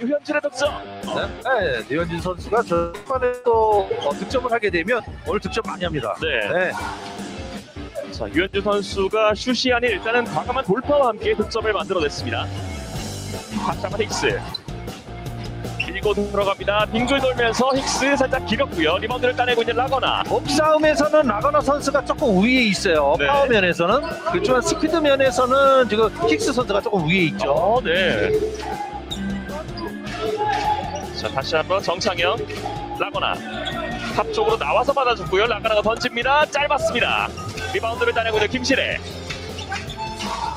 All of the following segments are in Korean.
유현준의 득점. 네, 네, 유현준 선수가 저번에 또 어, 득점을 하게 되면 오늘 득점 많이 합니다. 네. 네, 자, 유현준 선수가 슛이 아닌 일단은 과감한 돌파와 함께 득점을 만들어냈습니다. 한번 힉스. 밀고 들어갑니다. 빙글 돌면서 힉스 살짝 길었고요. 리바운드를 따내고 있는 라건아. 몸싸움에서는 라건아 선수가 조금 우위에 있어요. 네. 파워 면에서는 그렇지만 스피드 면에서는 지금 힉스 선수가 조금 위에 있죠. 어, 네. 자, 다시 한번 정창영. 라건아. top 쪽으로 나와서 받아줬고요. 라건아가 던집니다. 짧았습니다. 리바운드를 따내고 있는 김시래.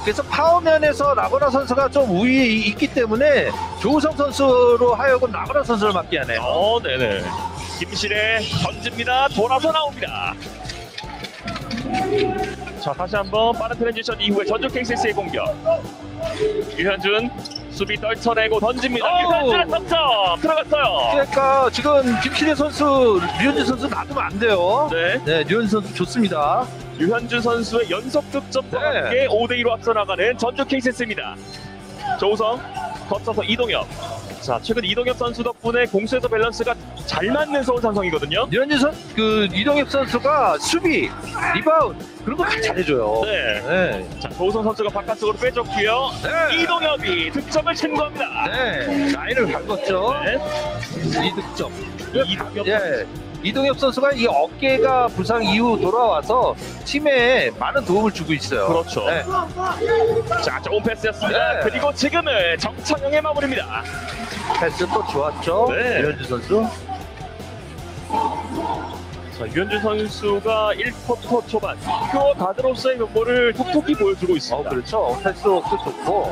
그래서 파워 면에서 라건아 선수가 좀 우위에 이- 있기 때문에 조우성 선수로 하여금 라건아 선수를 맡게 하네요. 어, 네네. 김시래 던집니다. 돌아서 나옵니다. 자, 다시 한번 빠른 transition 이후에 전주 KCC의 공격. 유현준 수비 떨쳐내고 던집니다. 득점 들어갔어요. 그러니까 지금 김시래 선수, 유현준 선수 놔두면 안 돼요. 네, 네, 유현준 선수 좋습니다. 유현준 선수의 연속 득점과 네. 함께 5대2로 앞서 나가는 전주 KCC입니다. 조우성 거쳐서 이동엽. 자, 최근 이동엽 선수 덕분에 공수에서 밸런스가 잘 맞는 서울 삼성이거든요. 유현준 선, 그 이동엽 선수가 수비, 리바운드 그런 거 다 잘해줘요. 네. 네, 자, 조우성 선수가 바깥쪽으로 빼줬고요. 네. 이동엽이 득점을 신고합니다. 네, 라인을 밟았죠. 네. 이 득점. 이동엽 예. 이동엽 선수가 이 어깨가 부상 이후 돌아와서 팀에 많은 도움을 주고 있어요. 그렇죠. 네. 자, 좋은 패스였습니다. 네. 그리고 지금은 정창영의 마무리입니다. 패스 또 좋았죠. 네. 류현진 선수. 자, 유현준 선수가 1쿼터 초반 퓨어 가드로서의 면모를 톡톡히 보여주고 어, 있습니다. 그렇죠. 패스도 좋고,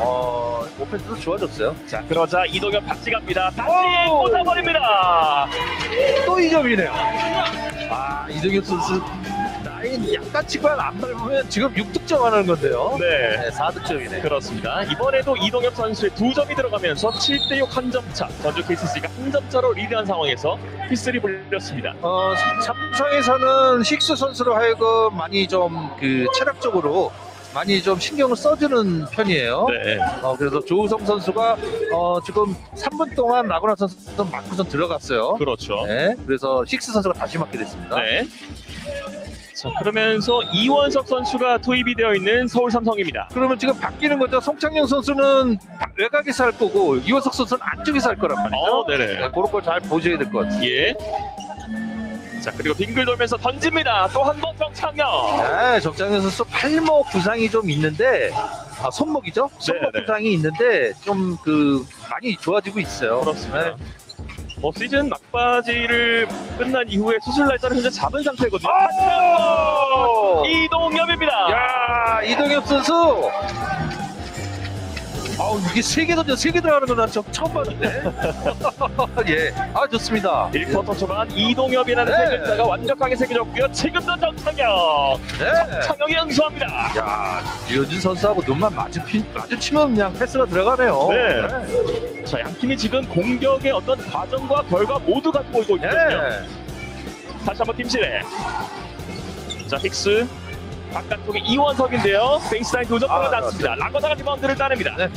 어, 오펜스도 좋아졌어요. 자, 그러자 이동엽 다시 갑니다. 다시 오! 꽂아버립니다. 또 2점이네요. 아, 이동엽 선수 약간씩만 안 밟으면 지금 6득점 하는 건데요. 네. 네, 4득점이네요. 그렇습니다. 이번에도 이동엽 선수의 두 점이 들어가면서 7대6 한 점 차. 전주 KCC가 한 점 차로 리드한 상황에서 피스리 불렸습니다. 어, 삼성에서는 식스 선수로 하여금 많이 좀 그 체력적으로 많이 좀 신경을 써주는 편이에요. 네. 어, 그래서 조우성 선수가 어, 지금 3분 동안 라구나 선수 맞고선 들어갔어요. 그렇죠. 네, 그래서 식스 선수가 다시 맞게 됐습니다. 네. 자, 그러면서 이원석 선수가 투입이 되어 있는 서울 삼성입니다. 그러면 지금 바뀌는 거죠. 송창영 선수는 외곽에서 할 거고 이원석 선수는 안쪽에서 할 거란 말이죠. 어, 네네. 네, 그런 걸 잘 보셔야 될 것 같아요. 예. 자, 그리고 빙글 돌면서 던집니다. 또 한 번 정창영. 네, 정창현 선수 팔목 부상이 좀 있는데 아, 손목이죠? 손목 네, 네. 부상이 있는데 좀 그 많이 좋아지고 있어요. 그렇습니다. 네. 뭐 시즌 막바지를 끝난 이후에 수술 날짜를 현재 잡은 상태거든요. 오! 이동엽입니다. 야, 이동엽 선수. 아우 이게 세 개 던져 세 개 들어가는 건난 처음 봤는데. 예, 아 좋습니다. 1쿼터 초반 이동엽이라는 네. 세 글자가 완벽하게 새겨졌고요. 지금도 정창영. 네. 창영이 연수합니다. 야, 유현준 선수하고 눈만 마주치, 마주치면 그냥 패스가 들어가네요. 네. 자, 양 팀이 지금 공격의 어떤 과정과 결과 모두 갖고 오고 네. 있거든요. 다시 한번 김시래. 자, 힉스. 바깥쪽에 이원석인데요. baseline 도전 아, 들어가지 않습니다. 라건아가 리바운드를 따냅니다. 네.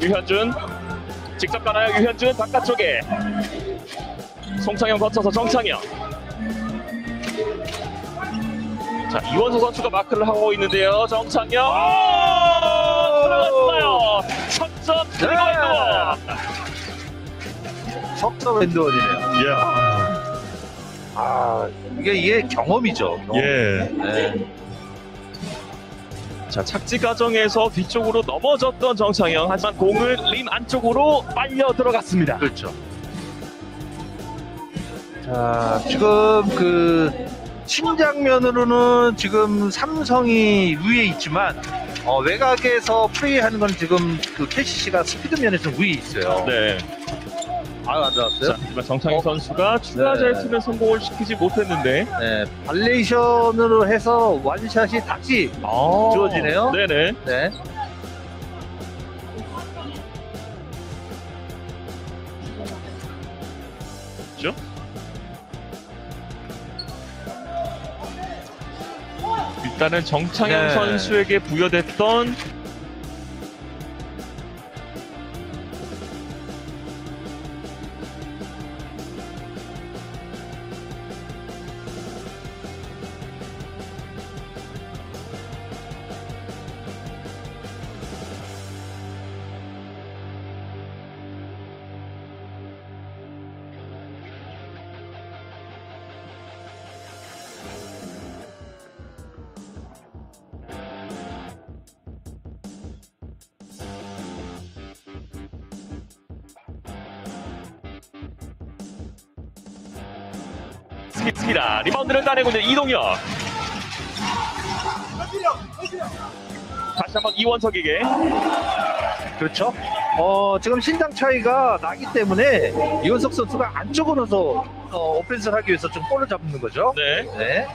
유현준. 직접 가나요? 유현준 바깥쪽에. 송창영 거쳐서 정창영. 자, 이원석 선수가 마크를 하고 있는데요. 정창영. 오! 들어갔어요. 첫점 네. 드리블. 석점 핸드원이네요. 예. 아, 이게 이게 경험이죠. 경험. 예. 네. 자, 착지 과정에서 뒤쪽으로 넘어졌던 정창영. 하지만 공을 림 안쪽으로 빨려 들어갔습니다. 그렇죠. 자, 지금 그 신장면으로는 지금 삼성이 위에 있지만 어, 외곽에서 플레이하는 건 지금 그 KCC가 스피드 면에서 위에 있어요. 네. 아유 안 들어갔어요. 자, 하지만 정창영 선수가 추가 네. 자유투는 성공을 시키지 못했는데. 네, 발레이션으로 해서 완샷이 다시 아, 주어지네요. 네네. 네. 그렇죠? 일단은 정창영 네. 선수에게 부여됐던 리바운드를 따내고 있는 이동혁. 다시 한번 이원석에게 그렇죠. 어, 지금 신장 차이가 나기 때문에 이원석 선수가 안쪽으로서 어, 오펜스를 하기 위해서 좀 볼을 잡는 거죠. 네. 네.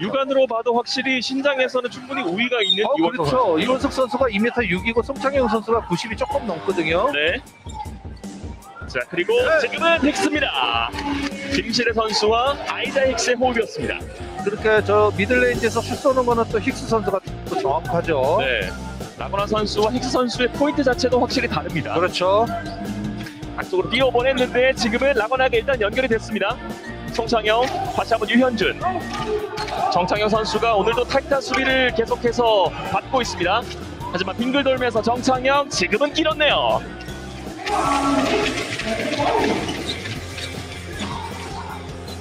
육안으로 봐도 확실히 신장에서는 충분히 우위가 있는 어, 이원석 그렇죠. 이원석 선수가 2m 6이고 송창영 선수가 90이 조금 넘거든요. 네. 자 그리고 네. 지금은 힉스입니다. 김시래 선수와 아이제아 힉스의 호흡이었습니다. 그렇게 저 middle range에서 슛 쏘는 거는 또 힉스 선수가 또 정확하죠. 네. 라건아 선수와 힉스 선수의 포인트 자체도 확실히 다릅니다. 그렇죠. 안쪽으로 띄워 보냈는데 지금은 라건아에게 일단 연결이 됐습니다. 송창영, 다시 한번 유현준. 정창영 선수가 오늘도 타이트한 수비를 계속해서 받고 있습니다. 하지만 빙글 돌면서 정창영 지금은 길었네요.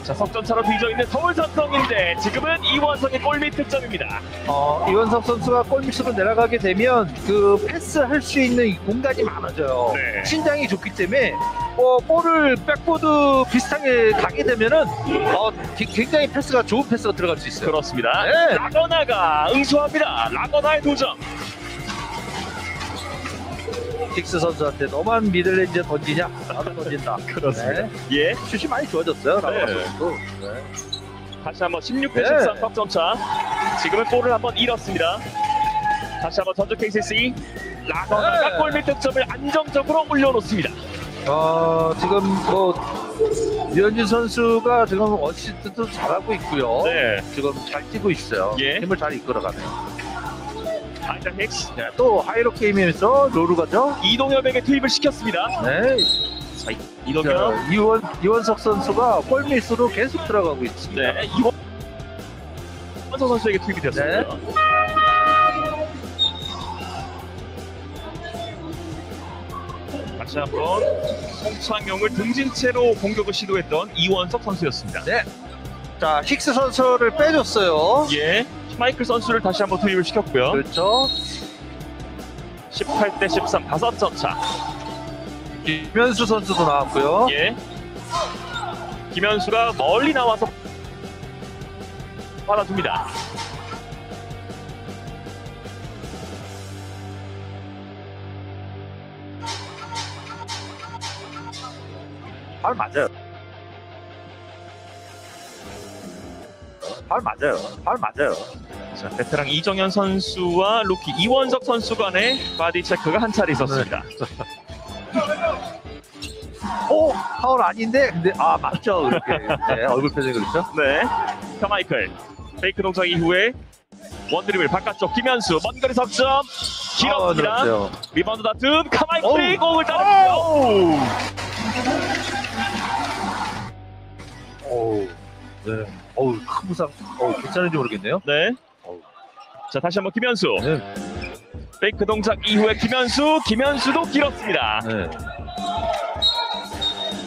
자 석점차로 뒤져 있는 서울 삼성인데 지금은 이원석의 골밑 득점입니다. 어, 이원석 선수가 골밑으로 내려가게 되면 그 패스할 수 있는 이 공간이 많아져요. 네. 신장이 좋기 때문에 어, 볼을 백보드 비슷하게 가게 되면은 어, 기- 굉장히 패스가 좋은 패스가 들어갈 수 있어요. 그렇습니다. 네. 라거나가 응수합니다. 라거나의 도전. 힉스 선수한테 너만 middle range에 던지냐? 나도 던진다. 그렇습니다. 네. 예. 슛이 많이 좋아졌어요. 라건아 네. 선수. 네. 다시 한번 16대 네. 13 석점 차. 지금은 볼을 한번 잃었습니다. 다시 한번 전주 KCC 라건아가 네. 골밑 득점을 안정적으로 올려놓습니다. 어, 지금 뭐 유현준 선수가 지금 어시스트도 잘하고 있고요. 네. 지금 잘 뛰고 있어요. 예. 팀을 잘 이끌어가네요. 아이자 힉스 네, 또 하이로 게임에서 로루가죠. 이동엽에게 투입을 시켰습니다. 네. 자, 이동엽. 자, 이원 이원석 선수가 골밑으로 계속 들어가고 있습니다. 네. 이원 원서 선수에게 투입이 되었습니다. 네. 다시 한번 송창용을 등진 채로 공격을 시도했던 이원석 선수였습니다. 자, 힉스 선수를 빼줬어요. 예. 마이클 선수를 다시 한번 투입을 시켰고요. 그렇죠. 18대 13 5점 차. 김현수 선수도 나왔고요. 예. 김현수가 멀리 나와서 받아줍니다. 발 맞아요. 발 맞아요. 발 맞아요. 자, 베테랑 이정현 선수와 루키 이원석 선수 간의 body check가 한 차례 있었습니다. 오, 파울 아닌데, 근데 아 맞죠 이렇게 네, 얼굴 표정이 그렇죠. 네. 카마이클 fake 동작 이후에 one dribble 바깥쪽 김현수 먼 거리 석점 길었습니다. 아, 그렇죠. 리바운드 다툼 카마이클이. 공을 따냅니다. 오, 네. 어우 큰 부상. 어 괜찮은지 모르겠네요. 네. 어우. 자 다시 한번 김현수 네. 페이크 동작 이후에 김현수 김현수도 길었습니다. 네.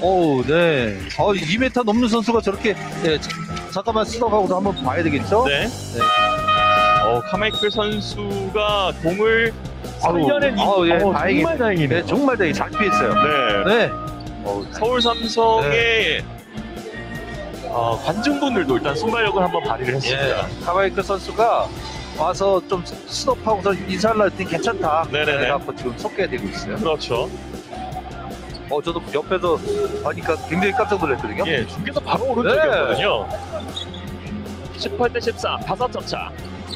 오, 네. 어, 2m 넘는 선수가 저렇게 네, 자- 잠깐만 스톱하고도 한번 봐야 되겠죠? 네. 네. 어 카마이클 선수가 공을 아우, 살려낸 이 아우, 예, 어, 다행이네. 정말 다행이네요. 네, 정말 되게 잘 피했어요. 네. 네. 어우, 서울 삼성의 어, 관중분들도 일단 순발력을 한번 발휘를 했습니다. 예. 카바이크 선수가 와서 좀 스톱하고서 인사를 했더니 괜찮다. 네네네. 그래갖고 지금 속게 되고 있어요. 그렇죠. 어, 저도 옆에서 보니까 굉장히 깜짝 놀랐거든요. 예, 중계서 바로 오른쪽이었거든요. 18대 13, 5점 차.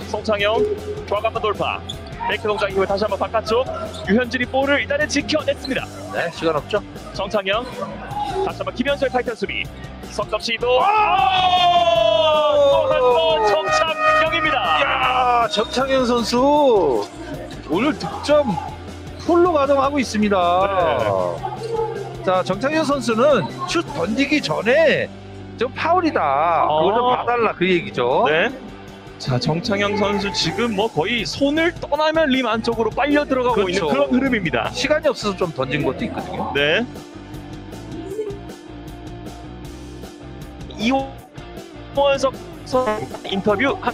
송창영, 좌간만 돌파. 베이크 동작 이후에 다시 한번 바깥쪽. 유현진이 볼을 일단은 지켜냈습니다. 네, 시간 없죠? 정창영, 다시 한번 김현수의 타이틀 수비. 석점 시도. 또한번 정창영입니다. 야, 정창현 선수 오늘 득점 풀로 가동하고 있습니다. 자, 정창현 선수는 슛 던지기 전에 좀 파울이다. 그걸 좀 어. 봐달라 그 얘기죠. 네. 자, 정창영 선수 지금 뭐 거의 손을 떠나면 림 안쪽으로 빨려 들어가고 그렇죠. 있는 그런 흐름입니다. 시간이 없어서 좀 던진 것도 있거든요. 네. 이원석 선 인터뷰 한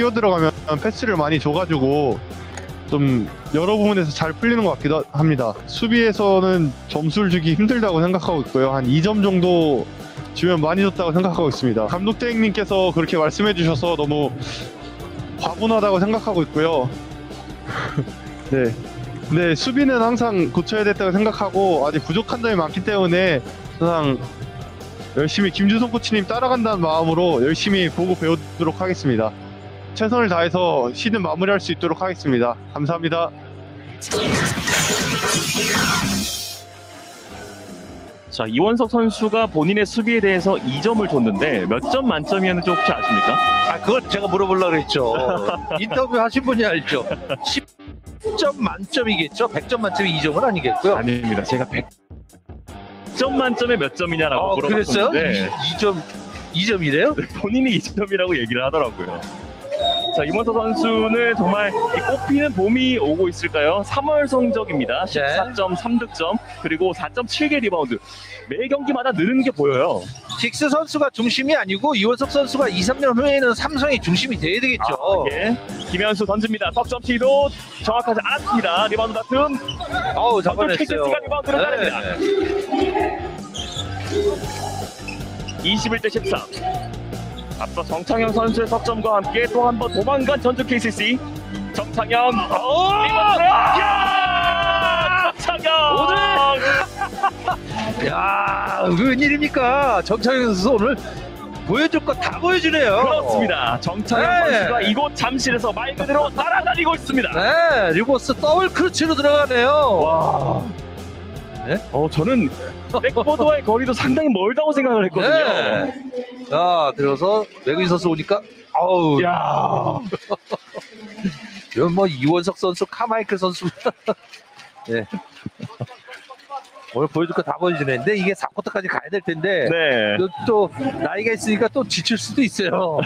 뛰어 들어가면 패스를 많이 줘가지고 좀 여러 부분에서 잘 풀리는 것 같기도 합니다. 수비에서는 점수를 주기 힘들다고 생각하고 있고요. 한 2점 정도 주면 많이 줬다고 생각하고 있습니다. 감독 대행님께서 그렇게 말씀해 주셔서 너무 과분하다고 생각하고 있고요. 네. 네, 수비는 항상 고쳐야 됐다고 생각하고 아직 부족한 점이 많기 때문에 항상 열심히 김주성 코치님 따라간다는 마음으로 열심히 보고 배우도록 하겠습니다. 최선을 다해서 시즌 마무리할 수 있도록 하겠습니다. 감사합니다. 자, 이원석 선수가 본인의 수비에 대해서 2점을 줬는데 몇 점 만점이었는지 혹시 아십니까? 아, 그걸 제가 물어보려고 그랬죠. 인터뷰 하신 분이 알죠. 10점 만점이겠죠? 100점 만점이 2점은 아니겠고요. 아닙니다. 제가 100점 만점에 몇 점이냐라고 어, 그랬어요? 물어봤었는데 2점, 2점이래요? 본인이 2점이라고 얘기를 하더라고요. 자, 이원석 선수는 정말 이 꽃피는 봄이 오고 있을까요? 3월 성적입니다. 네. 14점, 3득점, 그리고 4.7개 리바운드. 매 경기마다 느는 게 보여요. 힉스 선수가 중심이 아니고 이원석 선수가 2, 3년 후에는 삼성이 중심이 돼야 되겠죠. 예. 김현수 던집니다. 석점 시도 정확하지 않았습니다. 리바운드 다툼. 어우, 잡아냈어요. 리바운드를 따냅니다. 네. 21대 13. 앞서 정창영 선수의 석점과 함께 또 한 번 도망간 전주 KCC. 정창영. 리바운드. 야! 정창영. 야, 그 웬일입니까? 정창영 선수 오늘 보여줄 거 다 보여주네요. 그렇습니다. 정창영 네. 선수가 이곳 잠실에서 말 그대로 날아다니고 있습니다. 네, reverse double clutch로 들어가네요. 와. 네? 어, 저는 백보드와의 거리도 상당히 멀다고 생각을 했거든요. 네. 자, 들어서 외국인 선수 오니까, 아우, 야. 이건 뭐 이원석 선수, 카마이클 선수. 네. 오늘 보여줄 거 다 보여주는데 이게 4쿼터까지 가야 될 텐데 네. 또, 또 나이가 있으니까 또 지칠 수도 있어요.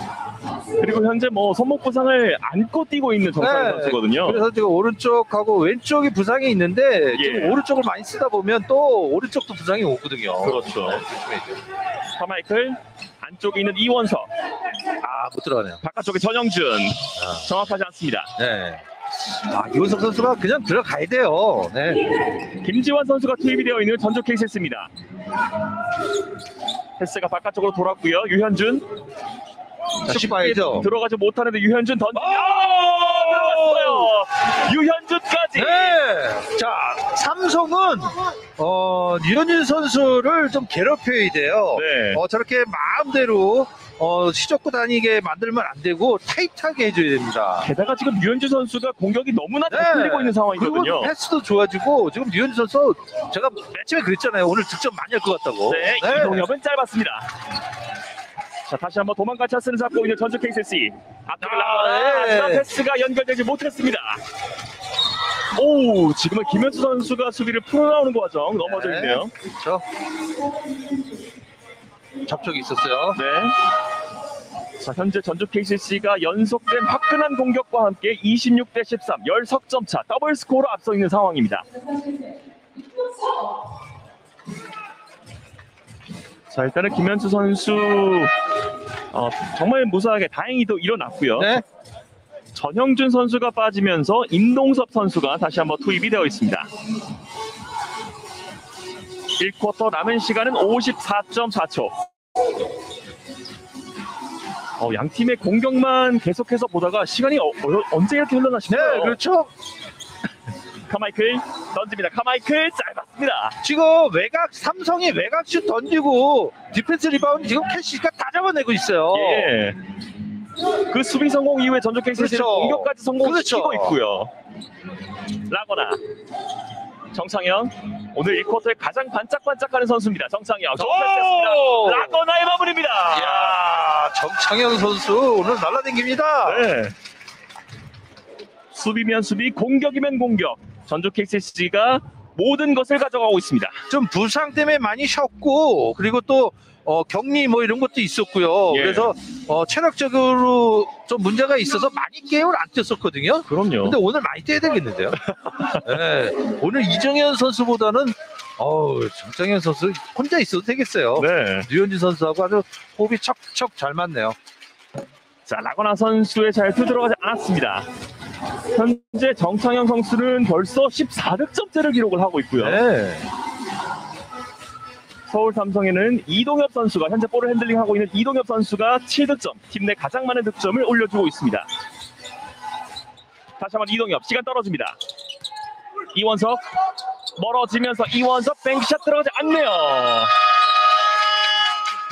그리고 현재 뭐 손목 부상을 안고 뛰고 있는 정창영 네. 선수거든요. 그래서 지금 오른쪽하고 왼쪽이 부상이 있는데 지금 예. 오른쪽을 많이 쓰다 보면 또 오른쪽도 부상이 오거든요. 그렇죠. 카마이클 안쪽에 있는 이원석 아, 못 들어가네요. 바깥쪽에 전영준 정확하지 않습니다. 네. 아, 이원석 선수가 그냥 들어가야 돼요. 네. 김지환 선수가 투입이 되어 있는 전주 케이스입니다. 패스가 바깥쪽으로 돌았고요. 유현준 자, 슛 봐야죠. 들어가지 못하는데 유현준 던. 아! 들어갔어요. 유현준까지. 네. 자, 삼성은 어, 유현진 선수를 좀 괴롭혀야 돼요. 네. 어, 저렇게 마음대로 어, 시적고 다니게 만들면 안 되고 타이트하게 해줘야 됩니다. 게다가 지금 유현준 선수가 공격이 너무나 잘 네. 풀리고 있는 상황이거든요. 그리고 패스도 좋아지고 지금 유현진 선수 제가 맨 처음에 그랬잖아요. 오늘 득점 많이 할 것 같다고. 네, 이동엽은 짧았습니다. 자, 다시 한번 도망가 찬스를 잡고 있는 전주 KCC. 앞쪽에 아, 나와 네. 패스가 연결되지 못했습니다. 오, 지금은 김현수 선수가 수비를 풀어나오는 과정 넘어져 네. 있네요. 그렇죠. 접촉이 있었어요. 네. 자, 현재 전주 KCC가 연속된 화끈한 공격과 함께 26대 13, 10석점 차, 더블 스코어로 앞서 있는 상황입니다. 자, 일단은 김현수 선수 어, 정말 무사하게 다행히도 일어났고요. 네. 전형준 선수가 빠지면서 임동섭 선수가 다시 한번 투입이 되어 있습니다. 1쿼터 남은 시간은 54.4초. 어, 양 팀의 공격만 계속해서 보다가 시간이 어, 어, 언제 이렇게 흘러나 네. 그렇죠. 카마이클 던집니다. 카마이클 짧았습니다. 지금 외곽 삼성이 외곽슛 던지고 디펜스 리바운드 지금 KCC가 다 잡아내고 있어요. 예. 그 수비 성공 이후에 전주 KCC는 그렇죠. 공격까지 성공시키고 그렇죠. 있고요. 라거나 정창영 오늘 1쿼터에 가장 반짝반짝하는 선수입니다. 정창영! 패스였습니다. 라거나의 마무리입니다. 이야, 정창영 선수 오늘 날라댕깁니다. 네. 수비면 수비, 공격이면 공격. 전주 KCC가 모든 것을 가져가고 있습니다. 좀 부상 때문에 많이 쉬었고 그리고 또 어, 격리 뭐 이런 것도 있었고요. 예. 그래서 어, 체력적으로 좀 문제가 있어서 많이 게임을 안 뛰었었거든요. 그럼요. 근데 오늘 많이 뛰어야 되겠는데요. 네, 오늘 이정현 선수보다는 어우, 정창현 선수 혼자 있어도 되겠어요. 네. 류현진 선수하고 아주 호흡이 척척 잘 맞네요. 자, 라거나 선수의 잘투 들어가지 않았습니다. 현재 정창현 선수는 벌써 14득점째를 기록을 하고 있고요. 네. 서울 삼성에는 이동엽 선수가 현재 볼을 핸들링하고 있는 이동엽 선수가 7득점, 팀 내 가장 많은 득점을 올려주고 있습니다. 다시 한번 이동엽 시간 떨어집니다. 이원석 멀어지면서 이원석 뱅크샷 들어가지 않네요.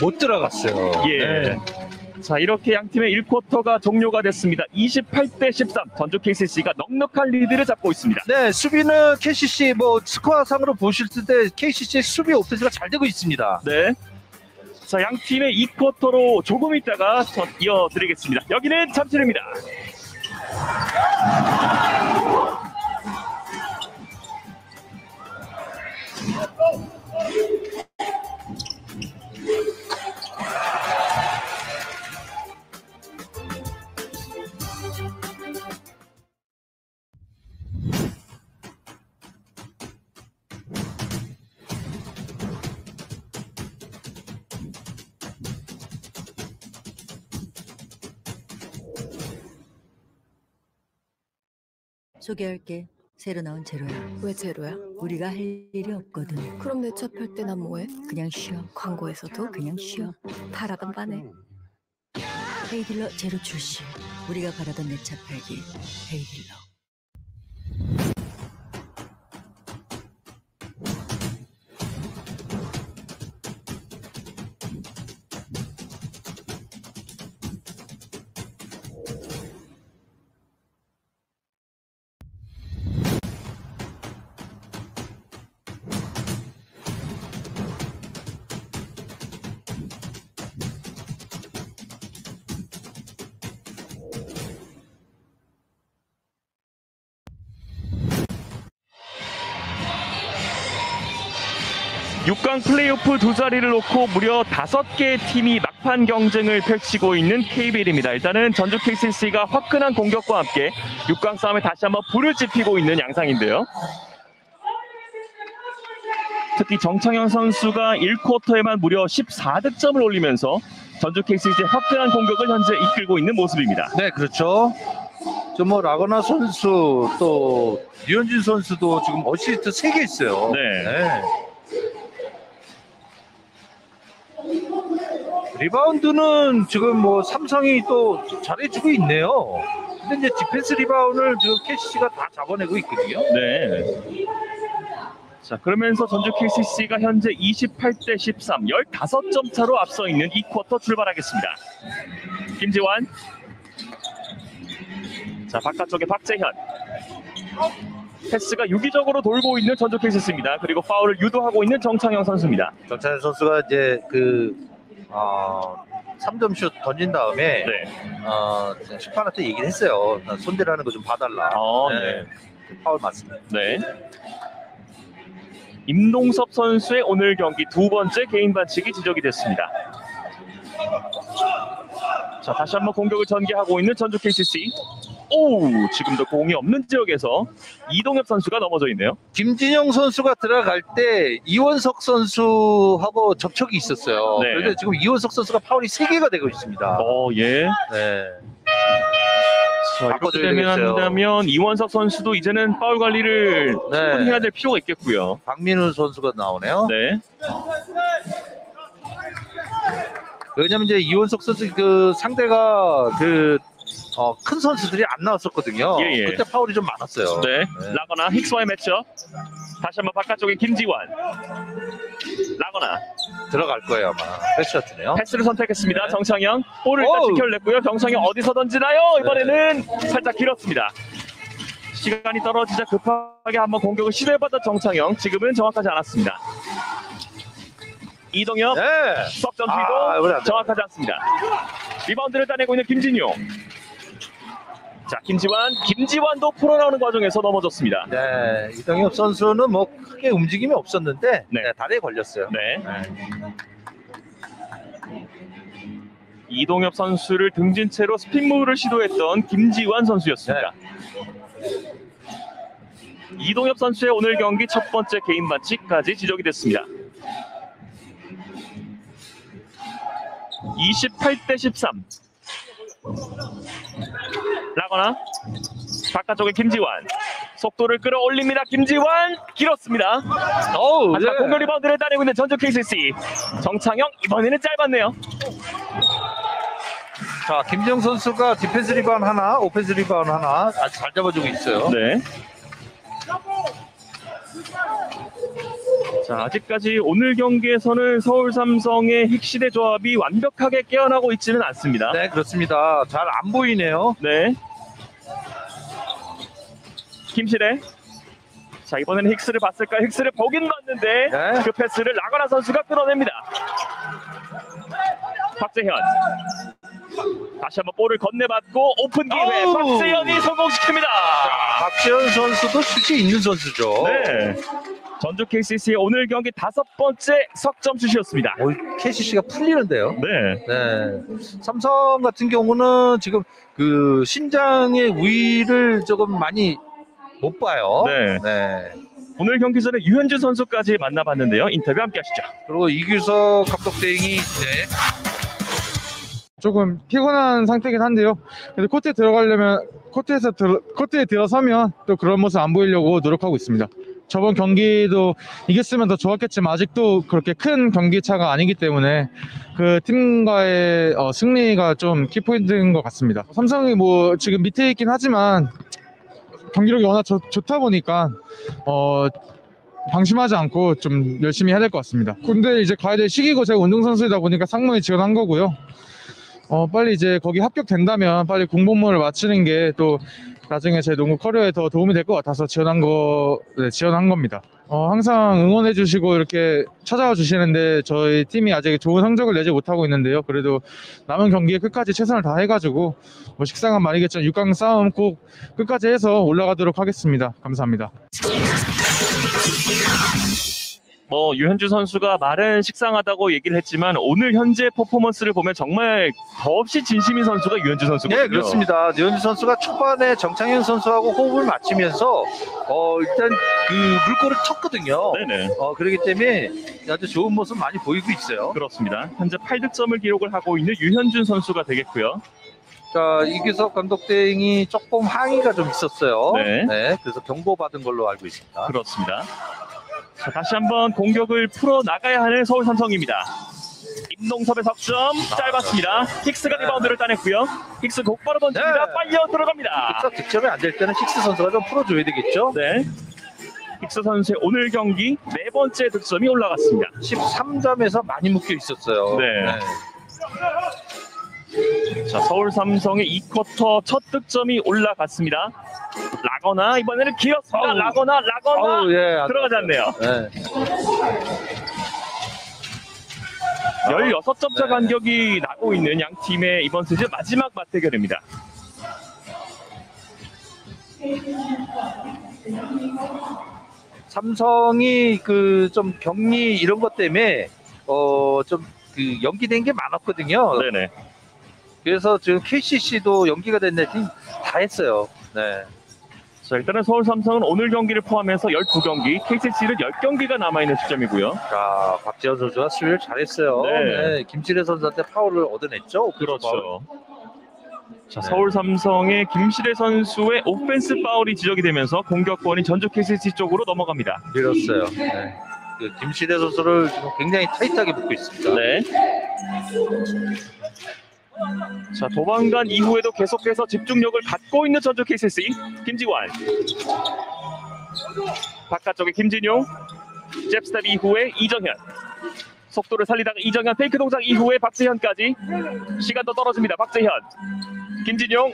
못 들어갔어요. 예. 네. 자 이렇게 양 팀의 1쿼터가 종료가 됐습니다. 28대 13 전주 KCC가 넉넉한 리드를 잡고 있습니다. 네, 수비는 KCC 뭐 스코어상으로 보실 때 KCC 수비 오펜스가 잘 되고 있습니다. 네. 자, 양 팀의 2쿼터로 조금 있다가 전 이어드리겠습니다. 여기는 잠실입니다. 소개할게. 새로 나온 제로야. 왜 제로야? 우리가 할 일이 없거든. 그럼 내 차 팔 때 난 뭐해? 그냥 쉬어. 광고에서도 그냥 쉬어. 바라던 바네. 헤이딜러 제로 출시. 우리가 바라던 내 차 팔기. 헤이딜러. 육 6강 플레이오프 두 자리를 놓고 무려 다섯 개의 팀이 막판 경쟁을 펼치고 있는 KBL입니다. 일단은 전주 KCC가 화끈한 공격과 함께 6강 싸움에 다시 한번 불을 지피고 있는 양상인데요. 특히 정창영 선수가 1쿼터에만 무려 14득점을 올리면서 전주 KCC의 화끈한 공격을 현재 이끌고 있는 모습입니다. 네, 그렇죠. 저뭐 라거나 선수 또 유현준 선수도 지금 어시스트 3개 있어요. 네. 리바운드는 지금 뭐 삼성이 또 잘해주고 있네요. 근데 이제 디펜스 리바운드를 지금 캐시가 다 잡아내고 있거든요. 네. 자, 그러면서 전주 KCC가 현재 28대 13, 15점 차로 앞서 있는 2쿼터 출발하겠습니다. 김지완. 자, 바깥쪽에 박재현. 패스가 유기적으로 돌고 있는 전주 KCC입니다. 그리고 파울을 유도하고 있는 정창영 선수입니다. 정찬현 선수가 이제 그 어, 3점 슛 던진 다음에 네. 어, 심판한테 얘기를 했어요. 나 손대라는 거 좀 봐달라. 어, 네. 파울 맞습니다. 네. 임동섭 선수의 오늘 경기 두 번째 개인 반칙이 지적이 됐습니다. 자, 다시 한번 공격을 전개하고 있는 전주 KCC. 오, 지금도 공이 없는 지역에서 이동엽 선수가 넘어져 있네요. 김진영 선수가 들어갈 때 이원석 선수하고 접촉이 있었어요. 네. 그런데 지금 이원석 선수가 파울이 3개가 되고 있습니다. 어, 예. 네. 자, 이렇게 바꿔줘야 되면 되겠어요. 한다면 이원석 선수도 이제는 파울 관리를 네. 충분히 해야 될 필요가 있겠고요. 박민우 선수가 나오네요. 네. 왜냐면 이제 이원석 선수 그 상대가 그 어, 큰 선수들이 안 나왔었거든요. 예, 예. 그때 파울이 좀 많았어요. 네. 네. 라거나 힉스와의 매치업. 다시 한번 바깥쪽에 김지환. 라거나. 들어갈 거예요 아마. 패스셔트네요. 패스를 선택했습니다. 정창영 볼을 일단 어우. 지켜냈고요. 정창영 어디서 던지나요? 이번에는 살짝 길었습니다. 시간이 떨어지자 급하게 한번 공격을 시도해봤던 정창영 지금은 정확하지 않았습니다. 이동엽 네. 아, 이번엔 안 돼. 정확하지 않습니다. 리바운드를 따내고 있는 김진용. 자 김지환, 김지환도 풀어나오는 과정에서 넘어졌습니다. 네. 이동엽 선수는 뭐 크게 움직임이 없었는데 네. 네, 다리에 걸렸어요. 네. 네. 이동엽 선수를 등진 채로 스핀무를 시도했던 김지환 선수였습니다. 이동엽 선수의 오늘 경기 첫 번째 개인 반칙까지 지적이 됐습니다. 28대 13. 라거나 바깥쪽에 김지완 속도를 끌어올립니다. 김지완 길었습니다. 어우, 하지만 네. 공격 리바운드를 따내고 있는 전주 KCC 정창영 이번에는 짧았네요. 자, 김정 선수가 디펜스 리바운 하나, 오펜스 리바운 하나 아주 잘 잡아주고 있어요. 네. 자, 아직까지 오늘 경기에서는 서울 삼성의 핵시대 조합이 완벽하게 깨어나고 있지는 않습니다. 네, 그렇습니다. 잘 안 보이네요. 네. 김실애. 자, 이번에는 힉스를 봤을까요? 힉스를 보긴 봤는데 네. 그 패스를 라거나 선수가 끊어냅니다. 박재현. 다시 한번 볼을 건네받고 오픈 기회 아우. 박재현이 성공시킵니다. 박지현 선수도 슛이 있는 선수죠. 네. 전주 KCC의 오늘 경기 다섯 번째 석점 슛이었습니다. 오, KCC가 풀리는데요. 네. 네. 삼성 같은 경우는 지금 그 신장의 우위를 조금 많이 못 봐요. 네. 네. 오늘 경기 전에 유현주 선수까지 만나봤는데요. 인터뷰 함께 하시죠. 그리고 이규석 감독 대행이 네. 조금 피곤한 상태긴 한데요. 근데 코트에 들어가려면 코트에서 들, 코트에 들어서면 또 그런 모습 안 보이려고 노력하고 있습니다. 저번 경기도 이겼으면 더 좋았겠지만 아직도 그렇게 큰 경기 차가 아니기 때문에 그 팀과의 어, 승리가 좀 키포인트인 것 같습니다. 삼성이 뭐 지금 밑에 있긴 하지만 경기력이 워낙 좋, 좋다 보니까 어, 방심하지 않고 좀 열심히 해야 될 것 같습니다. 근데 이제 가야 될 시기고 제가 운동선수이다 보니까 상무에 지원한 거고요. 어, 빨리 이제 거기 합격된다면 빨리 공복무를 마치는 게또 나중에 제 농구 커리어에 더 도움이 될 것 같아서 지원한 거, 네, 지원한 겁니다. 어, 항상 응원해 주시고 이렇게 찾아와 주시는데 저희 팀이 아직 좋은 성적을 내지 못하고 있는데요. 그래도 남은 경기에 끝까지 최선을 다해가지고 뭐 식상한 말이겠지만 6강 싸움 꼭 끝까지 해서 올라가도록 하겠습니다. 감사합니다. 뭐 유현주 선수가 말은 식상하다고 얘기를 했지만 오늘 현재 퍼포먼스를 보면 정말 더없이 진심인 선수가 유현주 선수거든요. 네, 그렇습니다. 류현주 선수가 초반에 정창현 선수하고 호흡을 맞추면서 어, 일단 그 물꼬를 쳤거든요. 네네. 어, 그렇기 때문에 아주 좋은 모습 많이 보이고 있어요. 그렇습니다. 현재 8득점을 기록을 하고 있는 유현준 선수가 되겠고요. 자, 이규석 감독 대행이 조금 항의가 좀 있었어요. 네. 그래서 경고 받은 걸로 알고 있습니다. 그렇습니다. 자, 다시 한번 공격을 풀어 나가야 하는 서울 삼성입니다. 임동섭의 석점 짧았습니다. 힉스가 리바운드를 따냈고요. 힉스 곧바로 던집니다. 네. 빨려 들어갑니다. 득 득점이 안 될 때는 힉스 선수가 좀 풀어줘야 되겠죠. 네. 힉스 선수의 오늘 경기 네 번째 득점이 올라갔습니다. 13점에서 많이 묶여 있었어요. 네. 자, 서울 삼성의 2쿼터 첫 득점이 올라갔습니다. 라거나 이번에는 길었습니다. 어우. 라거나 라거나 어우, 예. 들어가지 않네요. 네. 16점 차 네. 간격이 나고 있는 양 팀의 이번 시즌 마지막 맞대결입니다. 삼성이 그 좀 격리 이런 것 때문에 어 좀 그 연기된 게 많았거든요. 네네. 그래서 지금 KCC도 연기가 됐는데 팀다 했어요. 네. 자, 일단은 서울 삼성은 오늘 경기를 포함해서 12경기, KCC는 10경기가 남아있는 시점이고요. 자, 박지현 선수가 수비를 잘했어요. 네. 네. 김치래 선수한테 파울을 얻어냈죠. 그렇죠. 자, 네. 서울 삼성의 김시래 선수의 오펜스 파울이 지적이 되면서 공격권이 전주 KCC 쪽으로 넘어갑니다. 밀었어요. 네. 그 김시래 선수를 지금 굉장히 타이트하게 붙고 있습니다. 네. 자, 도망간 이후에도 계속해서 집중력을 갖고 있는 전주 KCC 김지환. 바깥쪽에 김진용. 잽스텝 이후에 이정현. 속도를 살리다가 이정현 페이크 동작 이후에 박재현까지 시간 더 떨어집니다. 박재현. 김진용.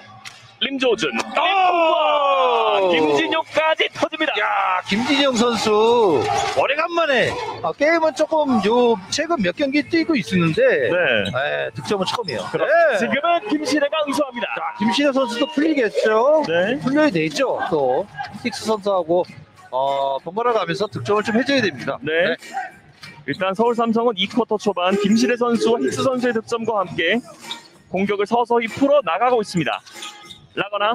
림조준. 오! 김진용까지 터집니다. 야, 김진영 선수 오래간만에 아, 게임은 조금 요 최근 몇 경기 뛰고 있었는데 네. 네, 득점은 처음이에요. 네. 지금은 김시래가 응수합니다. 자, 김신혜 선수도 풀리겠죠. 네. 풀려야 되죠. 또 틱스 선수하고 어, 번갈아 가면서 득점을 좀 해줘야 됩니다. 네. 일단 서울 삼성은 2쿼터 초반 김시래 선수와 힉스 선수의 득점과 함께 공격을 서서히 풀어 나가고 있습니다. 라거나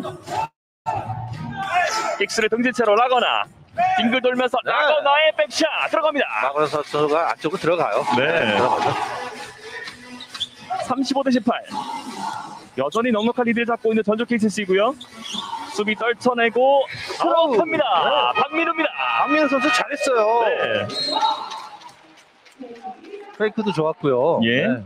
힉스를 등지채로 라거나 빙글 돌면서 네. 라거나의 백샷 들어갑니다. 마그너 선수가 안쪽으로 들어가요. 네. 들어가죠. 35 대 18. 여전히 넉넉한 리드를 잡고 있는 전주 KCC고요. 수비 떨쳐내고 들어갑니다. 박민우입니다. 박민우 선수 잘했어요. 네. 페이크도 좋았고요. 예. 네.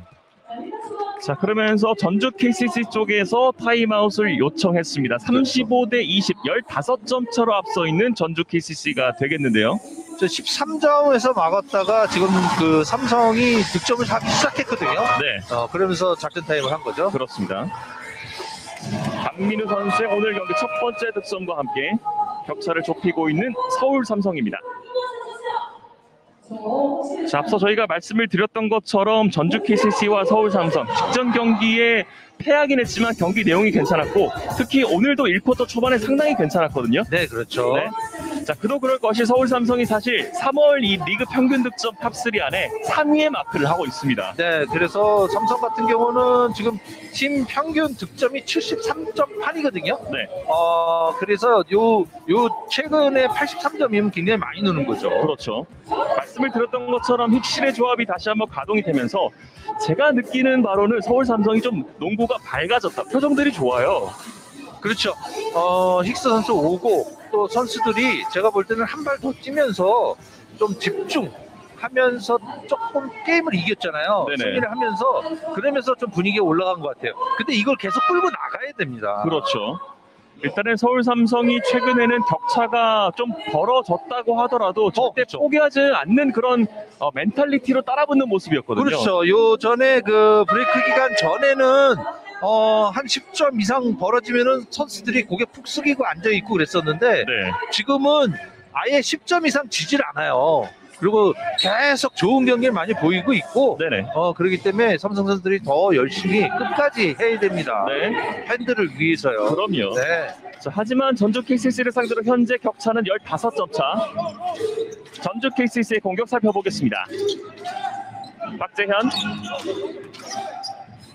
자 그러면서 전주 KCC 쪽에서 타임아웃을 요청했습니다. 35대 20, 15점 차로 앞서 있는 전주 KCC가 되겠는데요. 저 13점에서 막았다가 지금 그 삼성이 득점을 하기 시작했거든요. 네, 어, 그러면서 작전 타임을 한 거죠. 그렇습니다. 박민우 선수의 오늘 경기 첫 번째 득점과 함께 격차를 좁히고 있는 서울 삼성입니다. 자, 앞서 저희가 말씀을 드렸던 것처럼 전주 KCC와 서울 삼성 직전 경기에 패하긴 했지만 경기 내용이 괜찮았고 특히 오늘도 1쿼터 초반에 상당히 괜찮았거든요. 네, 그렇죠. 네. 자, 그도 그럴 것이 서울 삼성이 사실 3월 이 리그 평균 득점 탑3 안에 3위의 마크를 하고 있습니다. 네, 그래서 삼성 같은 경우는 지금 팀 평균 득점이 73.8이거든요. 네. 어, 그래서 요, 요 최근에 83점이면 굉장히 많이 느는 거죠. 그렇죠. 말씀을 드렸던 것처럼 힉실의 조합이 다시 한번 가동이 되면서 제가 느끼는 바로는 서울 삼성이 좀 농구가 밝아졌다. 표정들이 좋아요. 그렇죠. 어, 힉스 선수 오고 또 선수들이 제가 볼 때는 한 발 더 뛰면서 좀 집중하면서 조금 게임을 이겼잖아요. 네네. 승리를 하면서 그러면서 좀 분위기가 올라간 것 같아요. 근데 이걸 계속 끌고 나가야 됩니다. 그렇죠. 일단은 서울 삼성이 최근에는 격차가 좀 벌어졌다고 하더라도 절대 그렇죠. 포기하지 않는 그런 어, 멘탈리티로 따라붙는 모습이었거든요. 그렇죠. 요 전에 그 브레이크 기간 전에는 어, 한 10점 이상 벌어지면은 선수들이 고개 푹 숙이고 앉아 있고 그랬었는데 네. 지금은 아예 10점 이상 지질 않아요. 그리고 계속 좋은 경기를 많이 보이고 있고 네네. 어, 그렇기 때문에 삼성 선수들이 더 열심히 끝까지 해야 됩니다. 네. 팬들을 위해서요. 그럼요. 네. 자, 하지만 전주 KCC를 상대로 현재 격차는 15점 차. 전주 KCC의 공격 살펴보겠습니다. 박재현.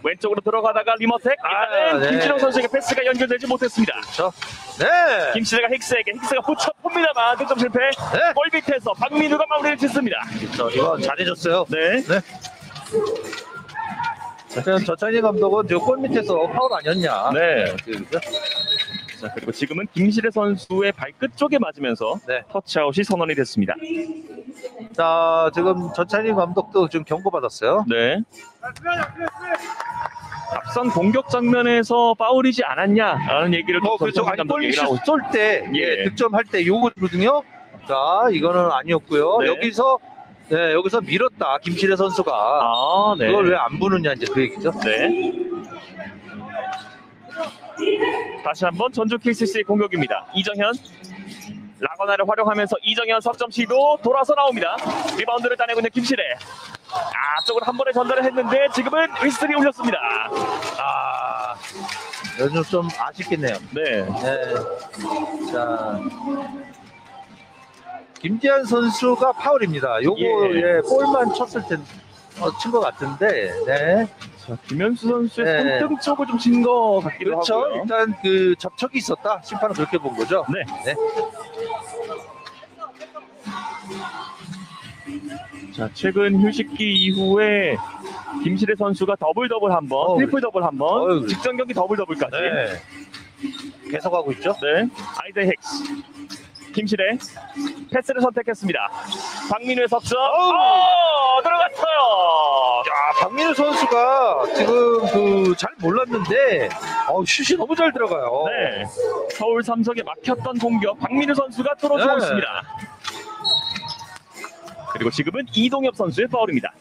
왼쪽으로 들어가다가 리머텍. 아, 일단은 네. 김진호 선수에게 패스가 연결되지 못했습니다. 그렇죠. 네. 김시대가 힉스에게 힉스가 붙여봅니다만 득점 실패. 네. 골 밑에서 박민우가 마무리를 짓습니다. 그렇죠. 이거 잘해줬어요. 네. 저는 저찬희 감독은 저골 밑에서 파울 아니었냐. 네. 자, 그리고 지금은 김시대 선수의 발끝 쪽에 맞으면서 네. 터치아웃이 선언이 됐습니다. 자, 지금 전찬희 감독도 지금 경고받았어요. 네. 앞선 공격 장면에서 파울이지 않았냐라는 얘기를 어, 또 그렇죠. 아니, 하고 쏠때 예. 예, 득점할 때 요거거든요. 자, 이거는 아니었고요. 네. 여기서 네, 여기서 밀었다. 김시래 선수가. 아, 네. 그걸 왜 안 부느냐 이제 그 얘기죠. 네. 다시 한번 전주 KCC의 공격입니다. 이정현 라거나를 활용하면서 이정현 석점 시도 돌아서 나옵니다. 리바운드를 따내고 있는 김시래. 아, 쪽으로 한 번에 전달을 했는데 지금은 휘슬이 울렸습니다. 아, 요즘 좀 아쉽겠네요. 네. 네. 자. 김지한 선수가 파울입니다. 요거 예. 예, 볼만 쳤을 때 어, 친것 같은데. 네. 자, 김현수 선수의 네. 쪽을 좀친것 같기도 그렇죠. 하고요. 일단 그 접촉이 있었다. 심판은 그렇게 본 거죠. 네. 네. 자, 최근 휴식기 이후에 김시래 선수가 더블 더블 한 번, 어우. 트리플 더블 한 번, 어우. 직전 경기 더블 더블까지. 네. 계속 하고 있죠. 네. 아이제아 힉스. 김시래 패스를 선택했습니다. 박민우의 석점. 어, 들어갔어요. 야, 박민우 선수가 지금 그 잘 몰랐는데 어, 슛이 너무 잘 들어가요. 네. 서울 삼성에 막혔던 공격 박민우 선수가 뚫어주고 네. 있습니다. 그리고 지금은 이동엽 선수의 파울입니다.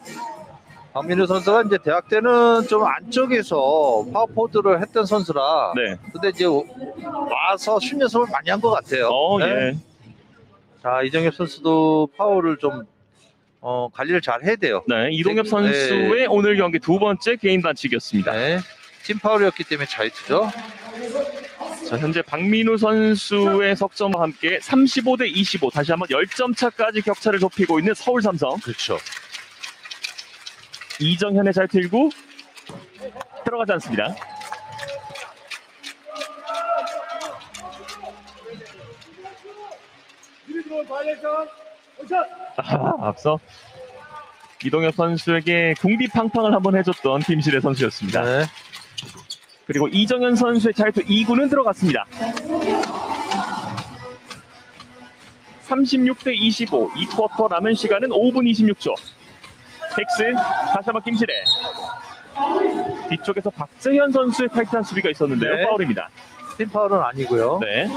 박민우 선수가 이제 대학 때는 좀 안쪽에서 파워포드를 했던 선수라. 네. 근데 이제 와서 슛 연습을 많이 한 것 같아요. 어, 네. 예. 자, 이정엽 선수도 파울을 좀 어, 관리를 잘 해야 돼요. 네. 이동엽 네. 선수의 오늘 경기 두 번째 개인 반칙이었습니다. 네. 팀 파울이었기 때문에 자유투죠. 자, 현재 박민우 선수의 석점과 함께 35 대 25 다시 한번 10점 차까지 격차를 좁히고 있는 서울 삼성. 그렇죠. 이정현의 잘 틀고 들어가지 않습니다. 아, 앞서 이동엽 선수에게 궁디팡팡을 한번 해줬던 김실의 선수였습니다. 네. 그리고 이정현 선수의 자유투 2구는 들어갔습니다. 36대 25, 2쿼터 남은 시간은 5분 26초. 힉스, 다시 한번 김시래. 뒤쪽에서 박재현 선수의 타이트한 수비가 있었는데요. 네. 파울입니다. 팀 파울은 아니고요. 네.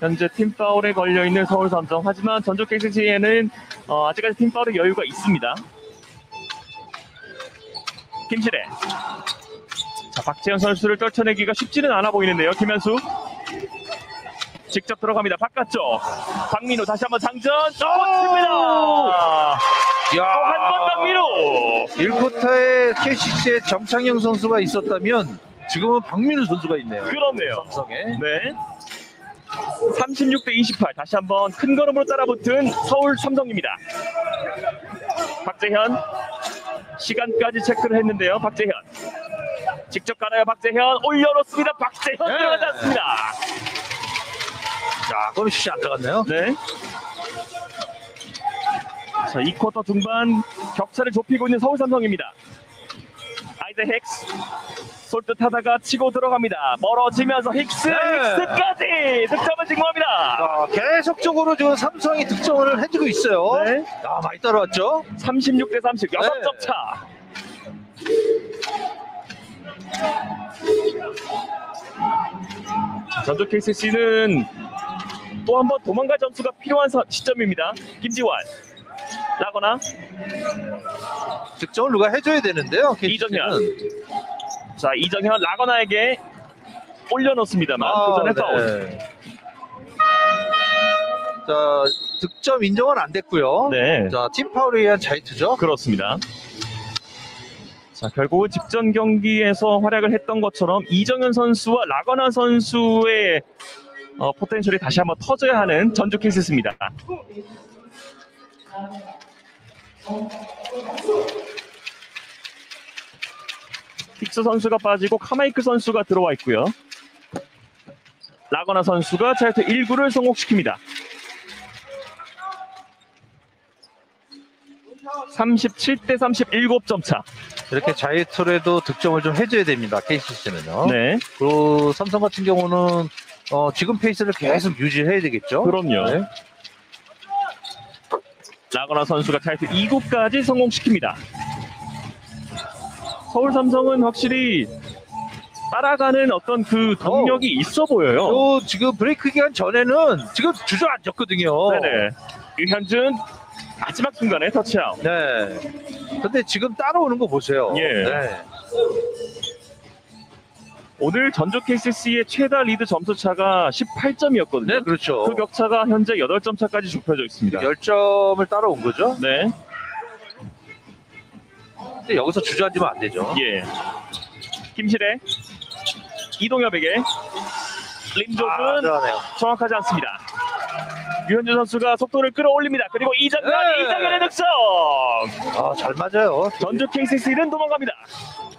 현재 팀 파울에 걸려 있는 서울 삼성. 하지만 전적 KCC에는 어, 아직까지 팀 파울의 여유가 있습니다. 김시래. 자, 박재현 선수를 떨쳐내기가 쉽지는 않아 보이는데요. 김현수. 직접 들어갑니다. 바깥쪽. 박민우 다시 한번 장전. 좋습니다. 또한번 박민우. 1쿼터에 KCC의 정창영 선수가 있었다면 지금은 박민우 선수가 있네요. 그렇네요. 삼성에. 네. 36대 28 다시 한번 큰 걸음으로 따라붙은 서울 삼성입니다. 박재현 시간까지 체크를 했는데요. 박재현 직접 가나요? 박재현 올려놓습니다. 박재현 네. 들어가지 않습니다. 자, 그럼 슛이 안 들어갔네요. 네. 자, 2쿼터 중반 격차를 좁히고 있는 서울 삼성입니다. 아이드 헥스 솔듯 하다가 치고 들어갑니다. 멀어지면서 힉스, 네. 힉스까지 득점을 증명합니다. 자, 계속적으로 지금 삼성이 득점을 해주고 있어요. 네. 아, 많이 따라왔죠? 36대 30, 6점 네. 차. 자, 전주 KCC는 또 한 번 도망갈 점수가 필요한 서- 시점입니다. 김지환. 라거나 득점을 누가 해줘야 되는데요. 이정현. 자 이정현 라거나에게 올려놓습니다만 아, 그 전에 네. 파울. 자, 득점 인정은 안 됐고요. 네. 자, 팀 파울에 의한 자이트죠. 그렇습니다. 자, 결국은 직전 경기에서 활약을 했던 것처럼 이정현 선수와 라거나 선수의 어, potential이 다시 한번 터져야 하는 전주 KCC입니다. 힉스 선수가 빠지고 카마이클 선수가 들어와 있고요. 라거나 선수가 자유투 1구를 성공시킵니다. 37대 30, 7점 차. 이렇게 자유투로도 득점을 좀 해줘야 됩니다. KCC는요. 네. 그 삼성 같은 경우는 어, 지금 페이스를 계속 유지해야 되겠죠. 그럼요. 네. 라거나 선수가 자이트 2구까지 성공시킵니다. 서울 삼성은 확실히 따라가는 어떤 그 동력이 있어 보여요. 또 지금 브레이크 기간 전에는 지금 주저앉았거든요. 네네. 유현준 마지막 순간에 터치아웃. 네. 근데 지금 따라오는 거 보세요. 예. 네. 오늘 전주 KCC의 최다 리드 점수 차가 18점이었거든요. 네, 그렇죠. 그 격차가 현재 8점 차까지 좁혀져 있습니다. 10점을 따라온 거죠. 네. 근데 여기서 주저앉으면 안 되죠. 예. 김실애 이동엽에게 아, 림조준 들어가네요. 정확하지 않습니다. 유현준 선수가 속도를 끌어올립니다. 그리고 이정현, 네. 이정현의 득점! 아, 잘 맞아요. 전주 KCC는 도망갑니다.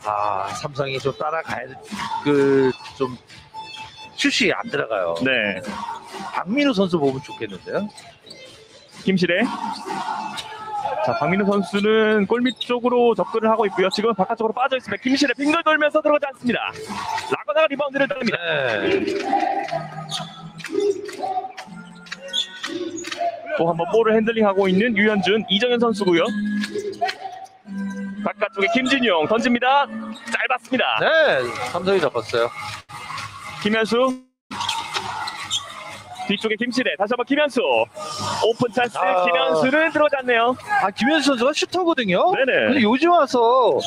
아, 삼성이 좀 따라가야 돼. 그, 좀, 슛이 안 들어가요. 네. 박민우 선수 보면 좋겠는데요. 김실애. 자, 박민우 선수는 골밑 쪽으로 접근을 하고 있고요. 지금 바깥쪽으로 빠져 있습니다. 김실애 빙글 돌면서 들어가지 않습니다. 라거나가 리바운드를 따릅니다. 네. 또 한번 볼을 핸들링하고 있는 유현준, 이정현 선수고요. 바깥쪽에 김진용 던집니다. 짧았습니다. 네, 삼성이 잡았어요. 김현수 뒤쪽에 김시래 다시 한번 김현수 오픈 찬스 아. 김현수는 들어오지 않네요 아, 김현수 선수가 슈터거든요. 네네. 근데 요즘 와서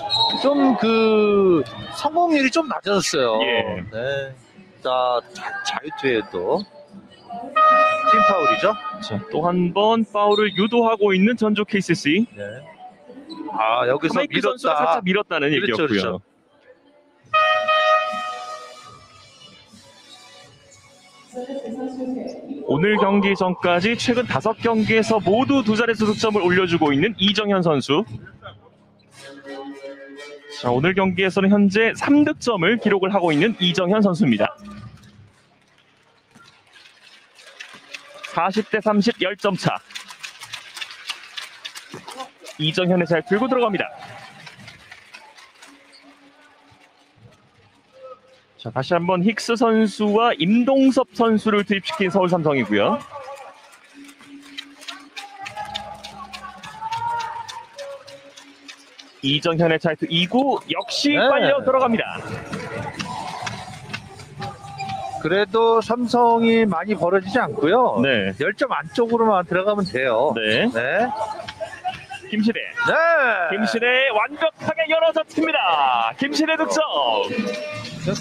좀 그 성공률이 좀 낮아졌어요. 예. 네. 자, 자- 자유투에 또. 팀 파울이죠. 또한 번 파울을 유도하고 있는 전주 KCC 네. 아, 여기서 마이크 선수가 밀었다. 살짝 밀었다는 그렇죠, 얘기였고요 그렇죠. 오늘 경기 전까지 최근 다섯 경기에서 모두 두 자릿수 득점을 올려주고 있는 이정현 선수 자, 오늘 경기에서는 현재 3득점을 기록을 하고 있는 이정현 선수입니다 40대 30 10점 차 이정현의 잘 들고 들어갑니다. 자, 다시 한번 힉스 선수와 임동섭 선수를 투입시킨 서울 삼성이고요. 이정현의 차이트 2구 역시 네. 빨려 들어갑니다. 그래도 삼성이 많이 벌어지지 않고요. 네. 10점 안쪽으로만 들어가면 돼요. 네. 네. 김신혜. 네. 김신혜 완벽하게 열어젖힙니다. 김신혜 득점.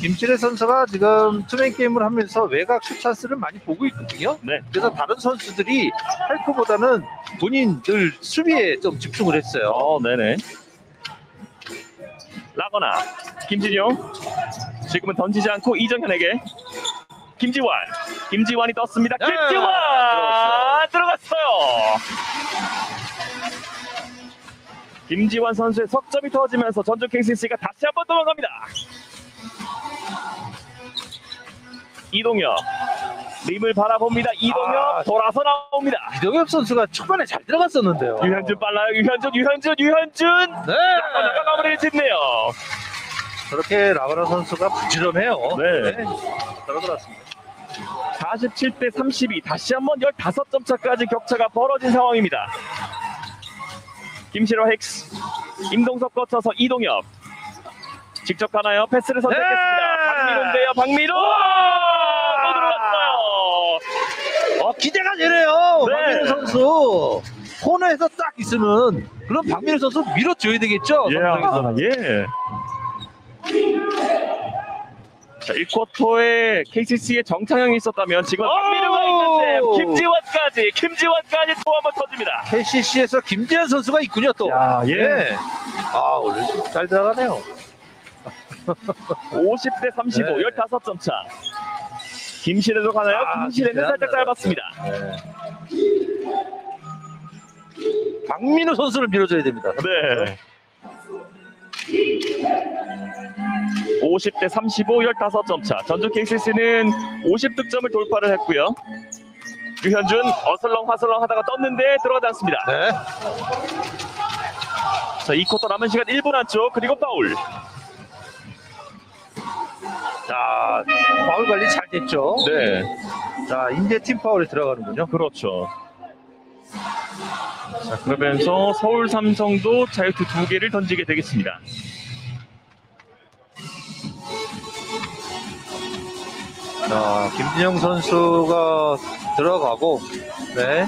김치래 선수가 지금 투맨 게임을 하면서 외곽 슛 찬스를 많이 보고 있거든요. 네. 그래서 다른 선수들이 할 것보다는 본인 늘 수비에 좀 집중을 했어요. 어, 네네. 라거나 김진용 지금은 던지지 않고 이정현에게 김지환 김지환이 떴습니다. 네, 김지환 들어갔어요. 김지환 선수의 석점이 터지면서 전주 KCC가 다시 한번 도망갑니다. 이동엽 림을 바라봅니다. 이동엽 아. 돌아서 나옵니다. 이동엽 선수가 초반에 잘 들어갔었는데요. 유현준 빨라요. 유현준 유현준 유현준 네. 라거나가 마무리를 짓네요. 저렇게 라바라 선수가 부지런해요. 네. 잘 들어갔습니다. 47대 32 다시 한번 15점 차까지 격차가 벌어진 상황입니다. 김시로 힉스 임동섭 거쳐서 이동엽 직접 가나요? 패스를 선택했습니다. 네. 박민호인데요. 박민호 또 들어갔어요. 어, 기대가 되네요. 네. 박민호 선수. 코너에서 딱 있으면 그럼 박민호 선수 밀어줘야 되겠죠? 삼성에서. 예. 자, 1쿼터에 KCC의 정창영이 있었다면 지금 박민호가 있는데 김지환까지 김지환까지 또 한 번 터집니다. KCC에서 김재현 선수가 있군요 또. 야, 예. 네. 아 오늘 잘 들어가네요. 50대 35, 네. 15점 차. 김신혜도 가나요? 아, 김신혜 살짝. 짧았습니다. 박민호 선수를 밀어줘야 됩니다. 네. 50대 35, 15점 차. 전주 KCC는 50득점을 돌파를 했고요. 유현준 어슬렁 화슬렁 하다가 떴는데 들어가지 않습니다. 네. 자, 2쿼터 남은 시간 1분 안쪽 그리고 파울. 자 파울 관리 잘 됐죠. 네. 자 이제 팀 파울에 들어가는군요. 그렇죠. 자, 그러면서 서울 삼성도 자유투 두 개를 던지게 되겠습니다. 자 김진영 선수가 들어가고 네.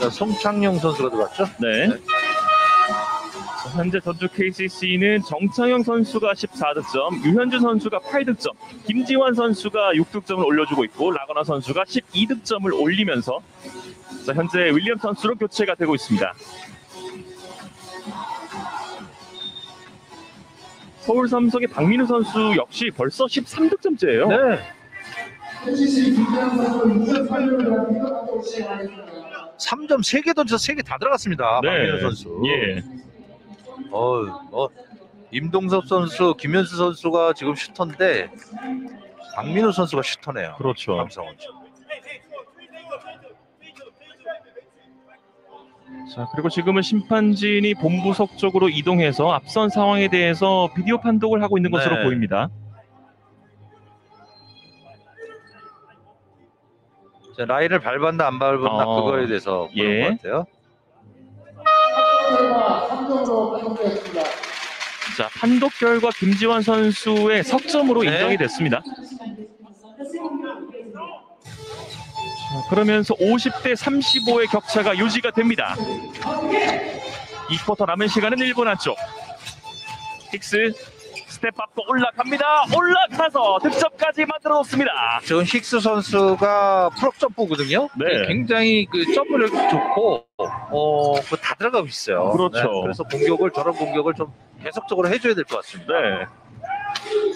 자, 송창용 선수가 들어갔죠. 네. 자, 현재 전주 KCC는 정창영 선수가 14득점, 유현주 선수가 8득점, 김지환 선수가 6득점을 올려주고 있고 라거나 선수가 12득점을 올리면서 자, 현재 윌리엄 선수로 교체가 되고 있습니다. 서울 삼성의 박민우 선수 역시 벌써 13득점째예요. 네. 3점 3개 던져서 3개 다 들어갔습니다. 박민호 선수. 예. 어, 어, 임동섭 선수, 김현수 선수가 지금 슈터인데 박민호 선수가 슈터네요. 그렇죠. 삼성은. 자, 그리고 지금은 심판진이 본부석 쪽으로 이동해서 앞선 상황에 대해서 비디오 판독을 하고 있는 것으로 네. 보입니다. 자, 라인을 밟았나 안 밟았나 어, 그거에 대해서 보는 예. 것 같아요. 자, 판독 결과 김지환 선수의 석점으로 네. 인정이 됐습니다. 자, 그러면서 50대 35의 격차가 유지가 됩니다. 2쿼터 남은 시간은 1분 안쪽. 힉스 스텝업도 올라갑니다. 올라가서 득점까지 만들어 놓습니다. 지금 힉스 선수가 프로 점프거든요. 네. 굉장히 그 점프력이 좋고 어, 그거 다 들어가고 있어요. 그렇죠. 그래서 공격을 저런 공격을 좀 계속적으로 해줘야 될 것 같습니다. 네.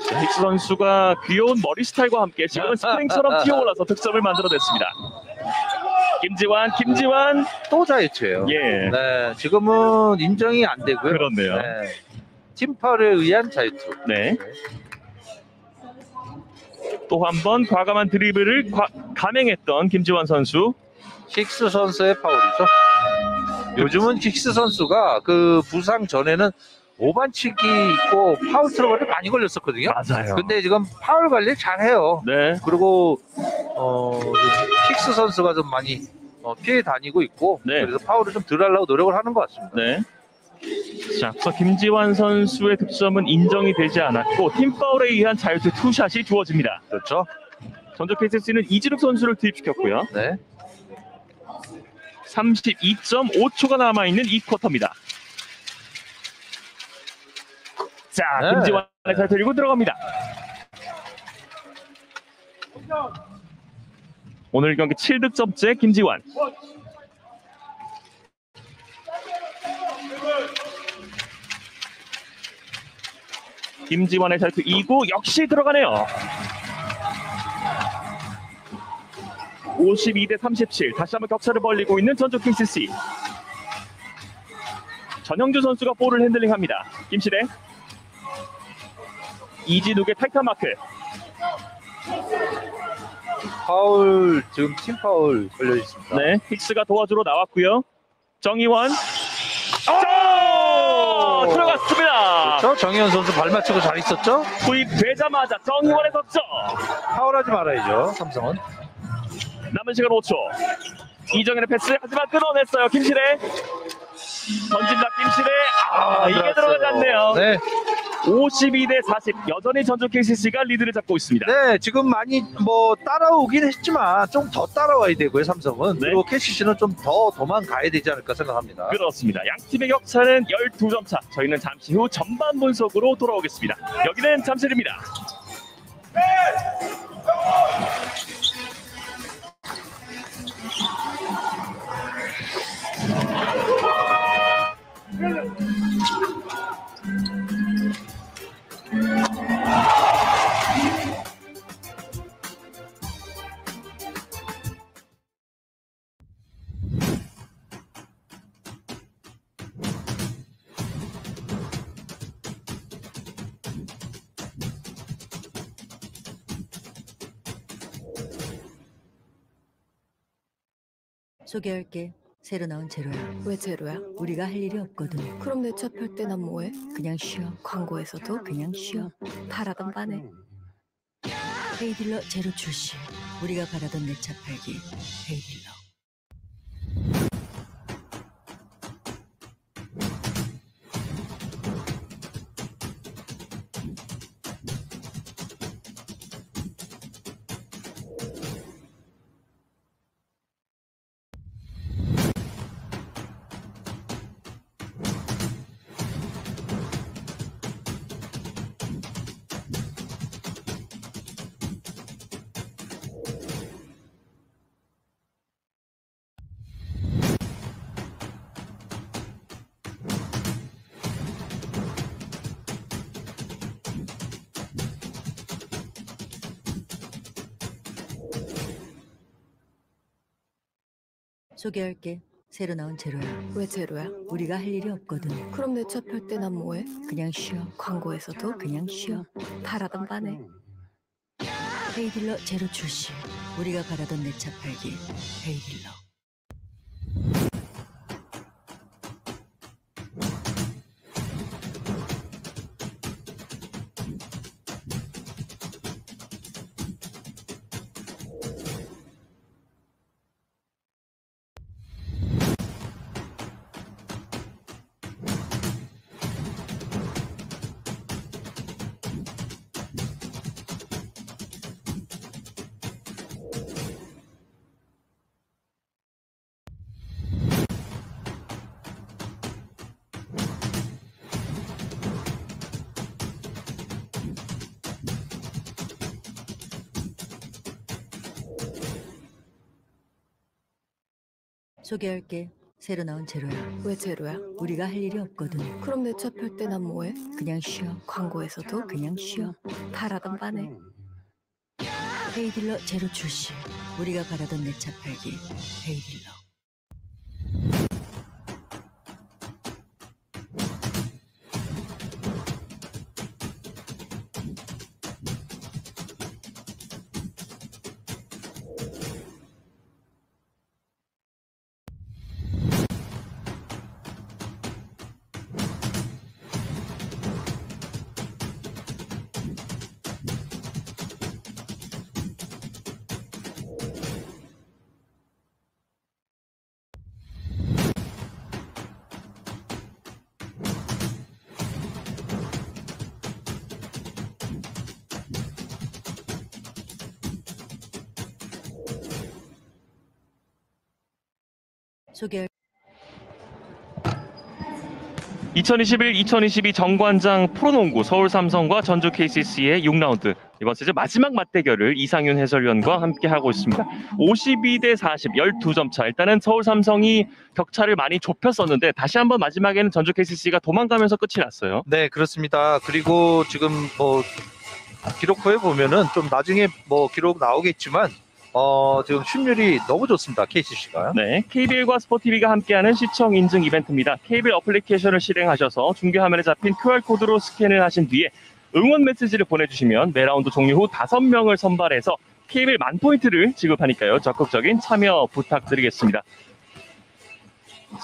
자, 힉스 선수가 귀여운 머리 스타일과 함께 지금은 스프링처럼 뛰어올라서 득점을 만들어냈습니다. 김지환, 김지환. 또 자유투예요. 예. 네, 지금은 인정이 안 되고요. 그렇네요. 네. 팀 파울에 의한 자유투. 네. 또 한 번 과감한 드리블을 과- 감행했던 김지환 선수. 힉스 선수의 파울이죠. 요즘은 킥스 선수가 그 부상 전에는 오반칙이 있고 파울 트러블이 많이 걸렸었거든요. 맞아요. 근데 지금 파울 관리 잘 해요. 네. 그리고 어, 킥스 선수가 좀 많이 어, 피해 다니고 있고 네. 그래서 파울을 좀 덜 하려고 노력을 하는 것 같습니다. 네. 자, 앞서 김지환 선수의 득점은 인정이 되지 않았고 팀 파울에 의한 자유투 투샷이 주어집니다. 그렇죠? 전적 KCC는 이진욱 선수를 투입시켰고요. 네. 32.5초가 남아 있는 이 쿼터입니다. 자, 네. 자유투 일고 들어갑니다. 오늘 경기 7득점째 김지환. 김지환의 자유투 2구 역시 들어가네요. 52대 37 다시 한번 격차를 벌리고 있는 전적 킹스C 전영주 선수가 볼을 핸들링합니다. 김시대 이진욱의 타이탄 마크 파울 지금 팀 파울 걸려 있습니다. 네 힉스가 도와주러 나왔고요. 정희원 오! 들어갔습니다. 그렇죠? 정희원 선수 발 맞추고 잘 있었죠? 투입되자마자 정희원의 득점 파울하지 말아야죠. 삼성은. 남은 시간 5초. 이정현의 패스 하지만 끊어냈어요. 김시대. 던진다 김시대. 아, 이게 들어갔어요. 들어가지 않네요. 네. 52대 40. 여전히 전적 KCC가 리드를 잡고 있습니다. 네, 지금 많이 뭐 따라오긴 했지만 좀 더 따라와야 되고요, 삼성은. 네. 그리고 캐시시는 좀 더 도망가야 되지 않을까 생각합니다. 그렇습니다. 양 팀의 격차는 12점 차. 저희는 잠시 후 전반 분석으로 돌아오겠습니다. 여기는 잠실입니다. 소개할게. 새로 나온 제로야. 왜 제로야? 우리가 할 일이 없거든. 그럼 내차팔때난 뭐해? 그냥 쉬어. 광고에서도 그냥 쉬어. 바라던 바네. 헤이딜러 제로 출시. 우리가 바라던 내 차 팔기. 헤이딜러. 소개할게. 새로 나온 제로야. 왜 제로야? 우리가 할 일이 없거든. 그럼 내 차 팔 때 난 뭐해? 그냥 쉬어. 광고에서도 그냥 쉬어. 바라던 바네. 헤이딜러 제로 출시. 우리가 바라던 내 차 팔기. 헤이딜러. 소개할게. 새로 나온 제로야. 왜 제로야? 우리가 할 일이 없거든. 그럼 내 차 팔 때 난 뭐해? 그냥 쉬어. 광고에서도 그냥 쉬어. 바라던 바네. 헤이딜러 제로 출시. 우리가 바라던 내 차 팔기. 헤이딜러. 2021-2022 정관장 프로농구 서울 삼성과 전주 KCC의 6라운드 이번 시즌 마지막 맞대결을 이상윤 해설위원과 함께 하고 있습니다. 52대 40, 12점 차. 일단은 서울 삼성이 격차를 많이 좁혔었는데 다시 한번 마지막에는 전주 KCC가 도망가면서 끝이 났어요. 네, 그렇습니다. 그리고 지금 뭐 기록부에 보면은 좀 나중에 뭐 기록 나오겠지만 어 지금 슛률이 너무 좋습니다. KCC가. 네, KBL과 스포티비가 함께하는 시청 인증 이벤트입니다. KBL 어플리케이션을 실행하셔서 중계 화면에 잡힌 QR코드로 스캔을 하신 뒤에 응원 메시지를 보내주시면 매 라운드 종료 후 5명을 선발해서 KBL 만 포인트를 지급하니까요. 적극적인 참여 부탁드리겠습니다.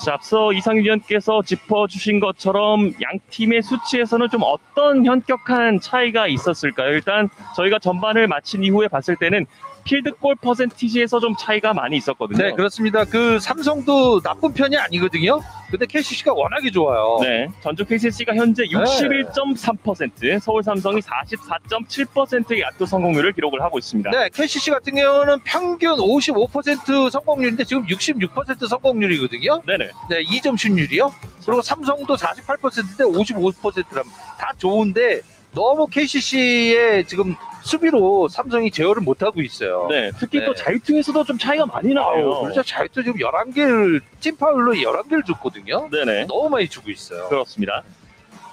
자, 앞서 이상윤 위원께서 짚어주신 것처럼 양 팀의 수치에서는 좀 어떤 현격한 차이가 있었을까요? 일단 저희가 전반을 마친 이후에 봤을 때는 필드골 퍼센티지에서 좀 차이가 많이 있었거든요. 네, 그렇습니다. 그 삼성도 나쁜 편이 아니거든요. 근데 KCC가 워낙에 좋아요. 네, 전주 KCC가 현재 61.3%, 서울 삼성이 44.7%의 야투 성공률을 기록을 하고 있습니다. 네, KCC 같은 경우는 평균 55% 성공률인데 지금 66% 성공률이거든요. 네네. 네, 2점 슛률이요. 그리고 삼성도 48%인데 55%라 다 좋은데 너무 KCC의 지금 수비로 삼성이 제어를 못 하고 있어요. 네, 특히 또 네. 자유투에서도 좀 차이가 많이 나요. 아우, 그렇죠. 자유투 지금 11개를 팀파울로 11개를 줬거든요. 네네. 너무 많이 주고 있어요. 그렇습니다.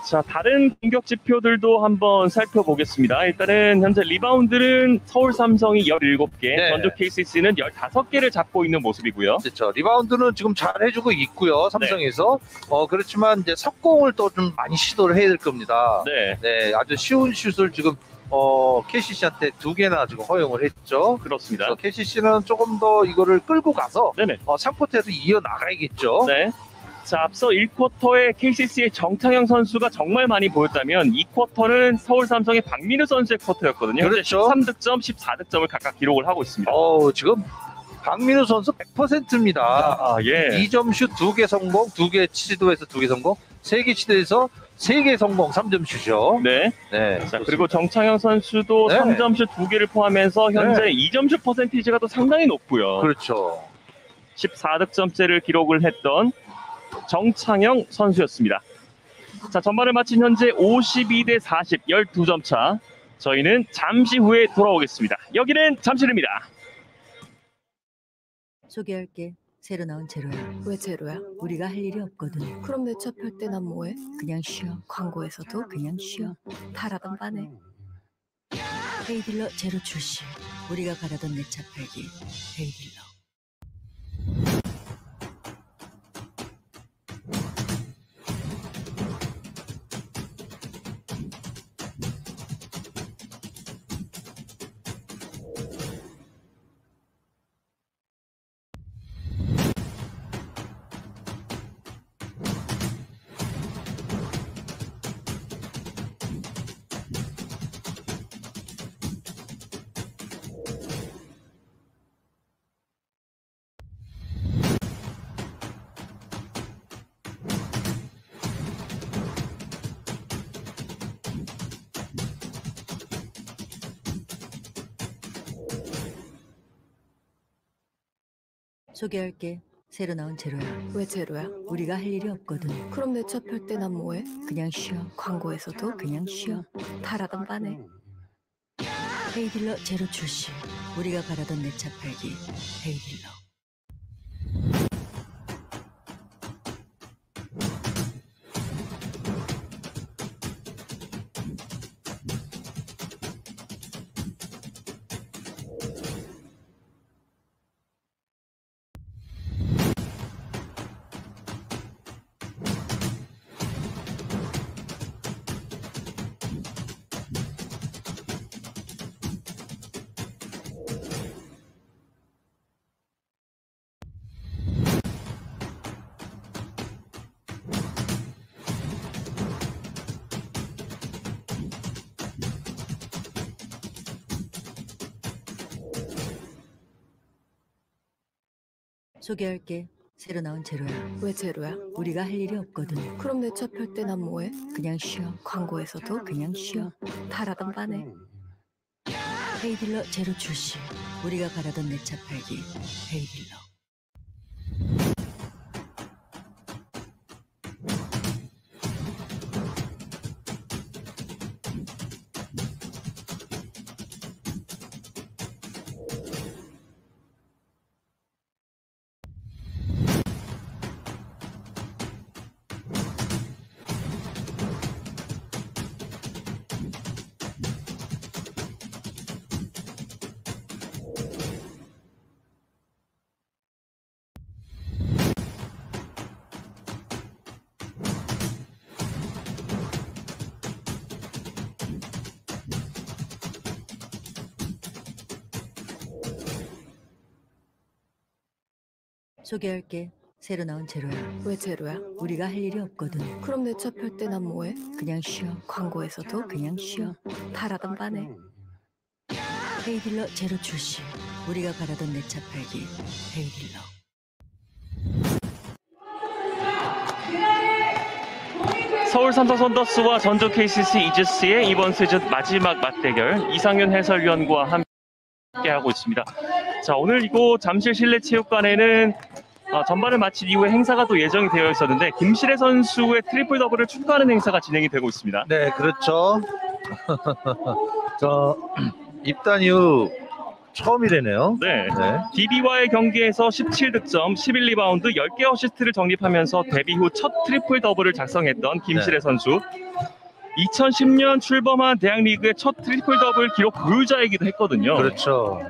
자, 다른 공격 지표들도 한번 살펴보겠습니다. 일단은 현재 리바운드는 서울 삼성이 17개, 네. 전주 KCC는 15개를 잡고 있는 모습이고요. 그렇죠. 리바운드는 지금 잘 해주고 있고요. 삼성에서. 어, 그렇지만 이제 속공을 또 좀 많이 시도를 해야 될 겁니다. 네, 네, 아주 쉬운 슛을 지금 어, KCC한테 두 개나 지금 허용을 했죠. 그렇습니다. KCC는 조금 더 이거를 끌고 가서 네네. 어, 3쿼터에서 이어 나가야겠죠. 네. 자, 앞서 1쿼터에 KCC의 정창영 선수가 정말 많이 보였다면 2쿼터는 서울 삼성의 박민우 선수의 쿼터였거든요. 그렇죠. 13득점, 14득점을 각각 기록을 하고 있습니다. 어, 지금 박민우 선수 100%입니다. 아, 예. 2점 슛 2개 성공, 2개 치도에서 2개 성공, 3개 치도에서 3개 성공, 3점 슛이요. 네. 네. 자, 그리고 정창영 선수도 네. 3점슛 2개를 포함해서 현재 2점슛 퍼센티지가 또 상당히 높고요. 그렇죠. 14득점째를 기록을 했던 정창영 선수였습니다. 자, 전반을 마친 현재 52 대 40, 12점 차. 저희는 잠시 후에 돌아오겠습니다. 여기는 잠실입니다. 소개할게. 새로 나온 제로야. 왜 제로야? 우리가 할 일이 없거든. 그럼 내 차 팔 때 난 뭐해? 그냥 쉬어. 광고에서도 그냥 쉬어. 타라던 바네. 헤이딜러 제로 출시. 우리가 바라던 내 차 팔기. 헤이딜러. 소개할게. 새로 나온 제로야. 왜 제로야? 우리가 할 일이 없거든. 그럼 내 차 팔 때 난 뭐해? 그냥 쉬어. 광고에서도 그냥 쉬어. 타라던 바네. 헤이딜러 제로 출시. 우리가 바라던 내 차 팔기. 헤이딜러. 소개할게. 새로 나온 제로야. 왜 제로야? 우리가 할 일이 없거든. 그럼 내차팔때난 뭐해? 그냥 쉬어. 광고에서도 그냥 쉬어. 타라던 바네. 헤이딜러 제로 출시. 우리가 바라던 내 차 팔기. 헤이딜러. 소개할게. 새로 나온 제로야. 왜 제로야? 우리가 할 일이 없거든. 그럼 내차팔때난 뭐해? 그냥 쉬어. 광고에서도 그냥 쉬어. 바라던 바네. 헤이딜러 제로 출시. 우리가 바라던 내 차 팔기. 헤이딜러. 서울 삼성 선더스와 전주 KCC 이즈스의 이번 시즌 마지막 맞대결 이상윤 해설위원과 함께하고 있습니다. 자 오늘 이곳 잠실 실내체육관에는 어, 전반을 마친 이후에 행사가 또 예정이 되어 있었는데 김시래 선수의 트리플 더블을 축하하는 행사가 진행이 되고 있습니다. 네, 그렇죠. 저 입단 이후 처음이래네요. 네. 네. DB와의 경기에서 17득점, 11리바운드, 10개 어시스트를 정립하면서 데뷔 후 첫 트리플 더블을 작성했던 김시래 네. 선수. 2010년 출범한 대학리그의 첫 트리플 더블 기록 보유자이기도 했거든요. 그렇죠.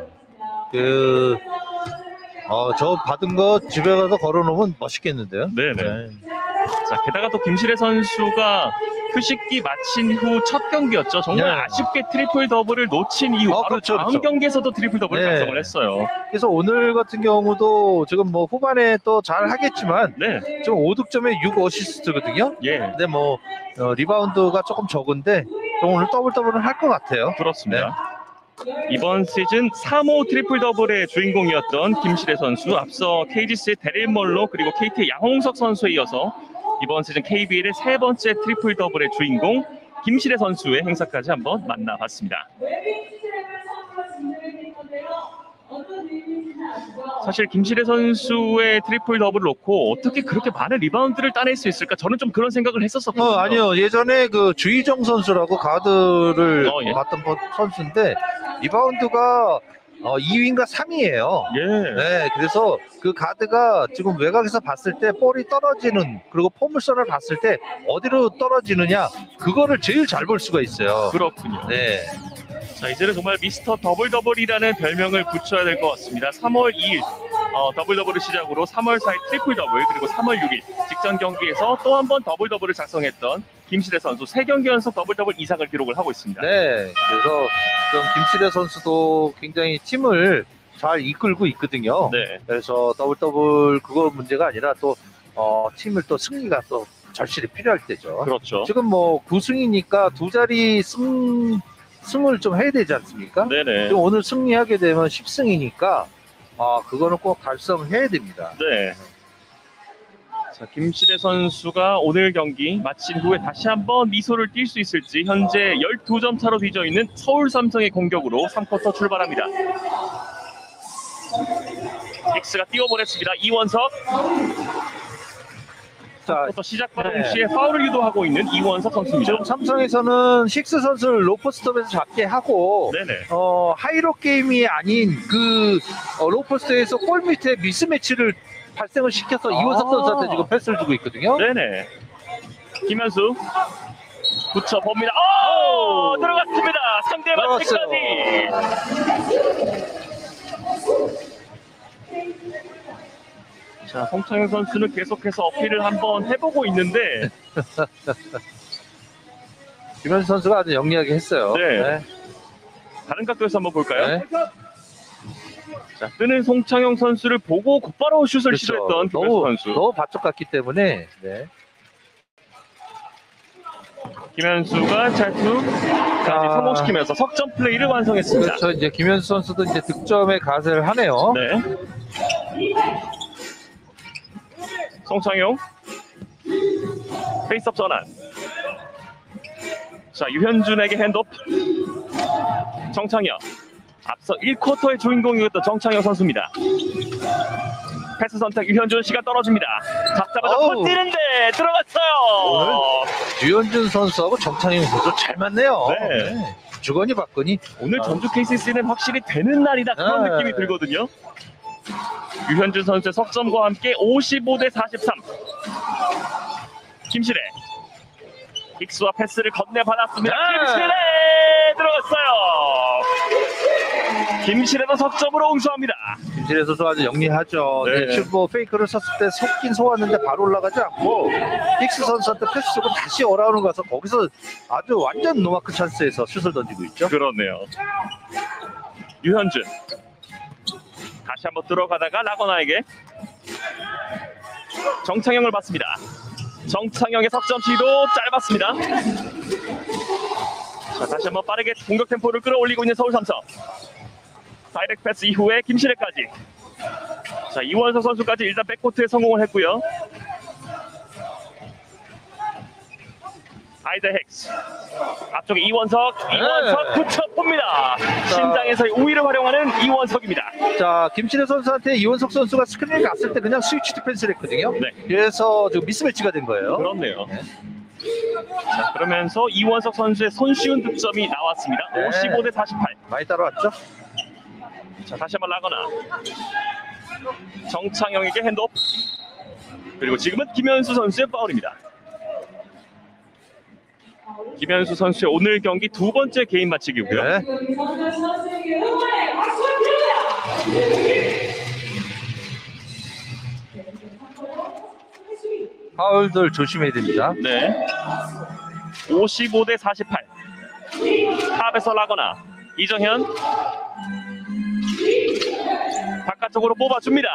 그, 어, 저 받은 거 집에 가서 걸어놓으면 멋있겠는데요. 네네. 네. 자, 게다가 또 김시래 선수가 휴식기 마친 후 첫 경기였죠. 정말 네. 아쉽게 트리플 더블을 놓친 이후 어, 바로 그렇죠, 다음 그렇죠. 경기에서도 트리플 더블을 네. 작성을 했어요. 그래서 오늘 같은 경우도 지금 뭐 후반에 또 잘 하겠지만 네, 지금 5득점에 6 어시스트거든요. 예, 근데 뭐 어, 리바운드가 조금 적은데 또 오늘 더블 더블을 할것 같아요. 그렇습니다. 이번 시즌 3호 트리플 더블의 주인공이었던 김시래 선수, 앞서 KGC의 대릴 먼로 그리고 KT의 양홍석 선수에 이어서 이번 시즌 KBL의 세 번째 트리플 더블의 주인공 김시래 선수의 행사까지 한번 만나봤습니다. 사실 김시래 선수의 트리플 더블을 놓고 어떻게 그렇게 많은 리바운드를 따낼 수 있을까? 저는 좀 그런 생각을 했었거든요. 어, 아니요. 예전에 그 주희정 선수라고 가드를 어, 예. 맡던 번- 선수인데 리바운드가 어, 2위인가 3위예요. 예, 네, 그래서 그 가드가 지금 외곽에서 봤을 때 볼이 떨어지는 그리고 포물선을 봤을 때 어디로 떨어지느냐 그거를 제일 잘 볼 수가 있어요. 그렇군요. 네, 자 이제는 정말 미스터 더블 더블이라는 별명을 붙여야 될 것 같습니다. 3월 2일 어, 더블 더블을 시작으로 3월 4일 트리플 더블 그리고 3월 6일 직전 경기에서 또 한 번 더블 더블을 작성했던 김시래 선수 세 경기 연속 더블 더블 이상을 기록을 하고 있습니다. 네. 그래서 좀 김시래 선수도 굉장히 팀을 잘 이끌고 있거든요. 네, 그래서 더블 더블 그거 문제가 아니라 또 어, 팀을 또 승리가 또 절실히 필요할 때죠. 그렇죠. 지금 뭐 9승이니까 두 자리 승 승을 좀 해야 되지 않습니까? 네네. 오늘 승리하게 되면 10승이니까 아 그거는 꼭 달성해야 됩니다. 네. 자, 김실애 선수가 오늘 경기 마친 후에 다시 한번 미소를 띌 수 있을지 현재 12점 차로 뒤져 있는 서울 삼성의 공격으로 3쿼터 출발합니다. 닉스가 뛰어보냈습니다. 이원석. 자, 시작과 네. 동시에 파울을 유도하고 있는 이원석 선수입니다. 지금 삼성에서는 식스 선수를 로퍼스톱에서 잡게 하고 네네. 어, 하이로 게임이 아닌 그 어, 로퍼스에서 골 밑에 미스매치를 발생을 시켜서 아. 이원석 선수한테 지금 패스를 주고 있거든요. 네네. 김현수. 붙여 봅니다. 오! 들어갔습니다. 상대방. 끝까지. 자, 송창현 선수는 계속해서 어필을 한번 해보고 있는데, 김현수 선수가 아주 영리하게 했어요. 네. 다른 각도에서 한번 볼까요? 네. 자, 뜨는 송창영 선수를 보고 곧바로 슛을 그렇죠. 시도했던 김현수 너무 선수. 너무 바쪽 같기 때문에 네. 김현수가 잘투까지 아. 성공시키면서 석점 플레이를 완성했습니다. 그렇죠. 이제 김현수 선수도 이제 득점에 가세를 하네요. 네. 송창용 페이스업 전환 자 유현준에게 핸드업 정창현 앞서 1쿼터의 주인공이었던 정창현 선수입니다 패스 선택 유현준 시간 떨어집니다 잡자마자 뛰는데 들어갔어요 유현준 선수하고 정창용 선수 잘 맞네요. 네. 주거니 받거니. 오늘 아. 전주 KCC는 확실히 되는 날이다 그런 네. 느낌이 들거든요. 유현준 선수의 석점과 함께 55대 43. 김시래. 힉스와 패스를 건네받았습니다. 네. 김시래 들어갔어요. 김시래도 석점으로 응수합니다. 김시래 선수 아주 영리하죠. 네. 네. 뭐 fake를 썼을 때 속긴 속았는데 바로 올라가지 않고 힉스 선수한테 패스 주고 다시 around를 가서 거기서 아주 완전 노마크 찬스에서 슛을 던지고 있죠. 그렇네요. 유현준. 다시 한번 들어가다가 라건아에게 정창영을 봤습니다. 정창영의 석점 시도 짧았습니다. 자, 다시 한번 빠르게 공격 템포를 끌어올리고 있는 서울 삼성. 다이렉트 패스 이후에 김시래까지. 자, 이원석 선수까지 일단 백코트에 성공을 했고요. 아이제아 힉스. 앞쪽에 이원석, 이원석 붙여 봅니다. 신장에서의 우위를 활용하는 이원석입니다. 자, 김시래 선수한테 이원석 선수가 스크린을 갔을 때 그냥 switch defense를 했거든요. 네. 그래서 지금 mismatch가 된 거예요. 그렇네요. 자, 그러면서 이원석 선수의 손쉬운 득점이 나왔습니다. 네. 55 대 48. 많이 따라왔죠? 자, 다시 한번 라건아. 정창영에게 hand off. 그리고 지금은 김현수 선수의 파울입니다. 김현수 선수의 오늘 경기 두 번째 개인 반칙이고요. 네. 파울들 조심해야 됩니다. 네. 55 대 48. 탑에서 라건아. 이정현. 바깥쪽으로 뽑아줍니다.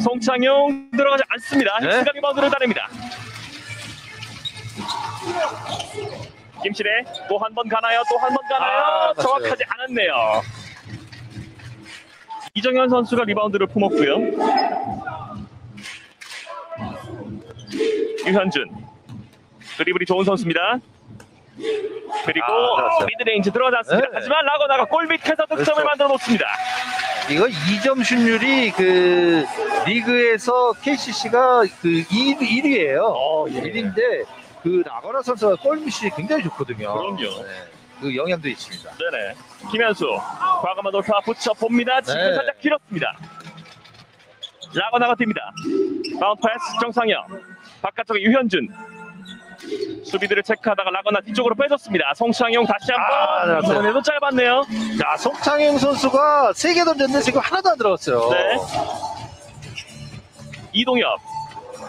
송창용 들어가지 않습니다. 네. 힉스가 리바운드를 따냅니다. 김시래 또 한 번 가나요? 또 한 번 가나요? 아. 정확하지 않았네요. 이정현 선수가 리바운드를 품었고요. 유현준 드리블이 좋은 선수입니다. 그리고 아, 그렇죠. mid-range 들어가지 않습니다. 네. 하지만 라건아가 골 밑에서 득점을 그렇죠. 만들어 놓습니다. 이거 2점 슛률이 그 리그에서 KCC가 그 1, 위에요 어, 예. 1위인데 그 라건아 선수가 골밑이 굉장히 좋거든요. 그럼요. 네. 그 영향도 있습니다. 네네. 김현수 과감한 돌파 붙여 봅니다. 지금 네. 살짝 길었습니다. 라건아가 뜁니다. 바운드 패스 정창영 바깥쪽에 유현준 수비들을 체크하다가 라건아 뒤쪽으로 빼줬습니다. 송창용 다시 아, 한번 네. 이번에도 짧았네요. 자, 송창용 선수가 세개 던졌는데 지금 하나도 안 들어갔어요. 네. 이동엽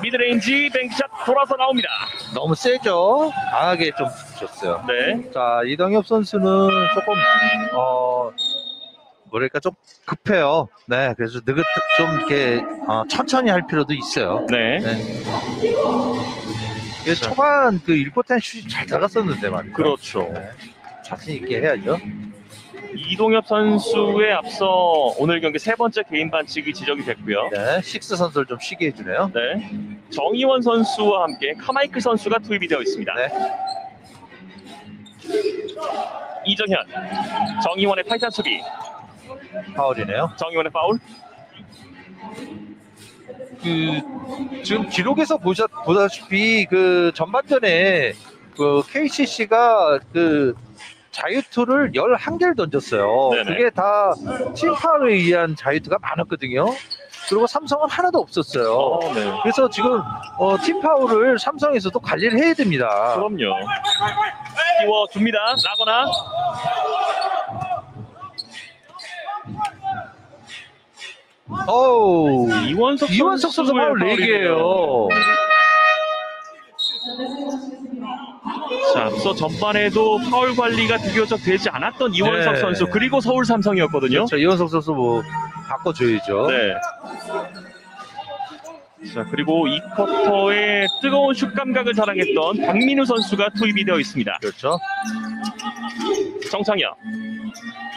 mid-range bank shot 돌아서 나옵니다. 너무 세죠? 강하게 좀 줬어요. 네. 자, 이동엽 선수는 조금, 어, 뭐랄까, 좀 급해요. 네, 그래서 느긋, 좀 이렇게, 어, 천천히 할 필요도 있어요. 네. 네. 이게 초반 그 1포텐 슛이 잘 나갔었는데 말이죠. 그렇죠. 네. 자신 있게 해야죠. 이동엽 선수에 앞서 오늘 경기 세 번째 개인 반칙이 지적이 됐고요. 네, 식스 선수를 좀 쉬게 해주네요. 네. 정희원 선수와 함께 카마이클 선수가 투입이 되어 있습니다. 네. 이정현, 정희원의 타이탄 수비, 파울이네요. 정희원의 파울. 그 지금 기록에서 보셨 보다시피 그 전반전에 그 KCC가 그 자유투를 11개를 던졌어요. 네네. 그게 다 팀파울에 의한 자유투가 많았거든요. 그리고 삼성은 하나도 없었어요. 어, 네. 그래서 지금 어, 팀파울을 삼성에서도 관리를 해야 됩니다. 그럼요. 띄워줍니다. 라거나. 어우, 이원석, 이원석 선수 파울 파울이네요. 4개예요. 자, 앞서 전반에도 파울 관리가 비교적 되지 않았던 이원석 네. 선수 그리고 서울 삼성이었거든요. 그렇죠. 이원석 선수 뭐 바꿔줘야죠. 네. 자, 그리고 이 쿼터에 뜨거운 슛 감각을 자랑했던 박민우 선수가 투입이 되어 있습니다. 그렇죠. 정창현.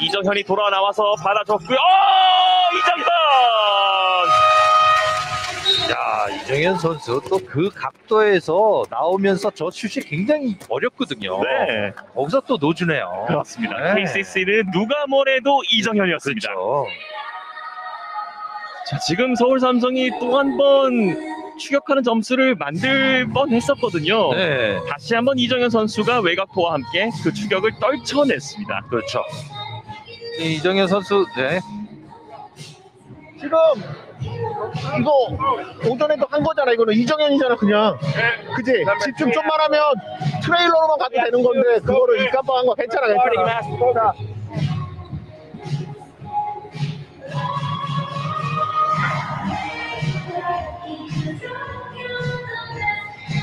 이정현이 돌아 나와서 받아줬고요. 어! 이정현! 야, 이정현 선수 또 그 각도에서 나오면서 저 슛이 굉장히 어렵거든요. 네, 거기서 또 노주네요. 그렇습니다. 네. KCC는 누가 뭐래도 이정현이었습니다. 그렇죠. 자, 지금 서울 삼성이 또 한 번 추격하는 점수를 만들 뻔 했었거든요. 네, 다시 한번 이정현 선수가 외곽포와 함께 그 추격을 떨쳐냈습니다. 그렇죠. 이 이정현 선수, 네. 지금 이거 오전에도 한 거잖아. 이거는 이정현이잖아 그냥. 그지? 집중 좀만 하면 트레일러로만 가도 되는 건데 그거를 이 깜빡한 거 괜찮아 괜찮아. 자.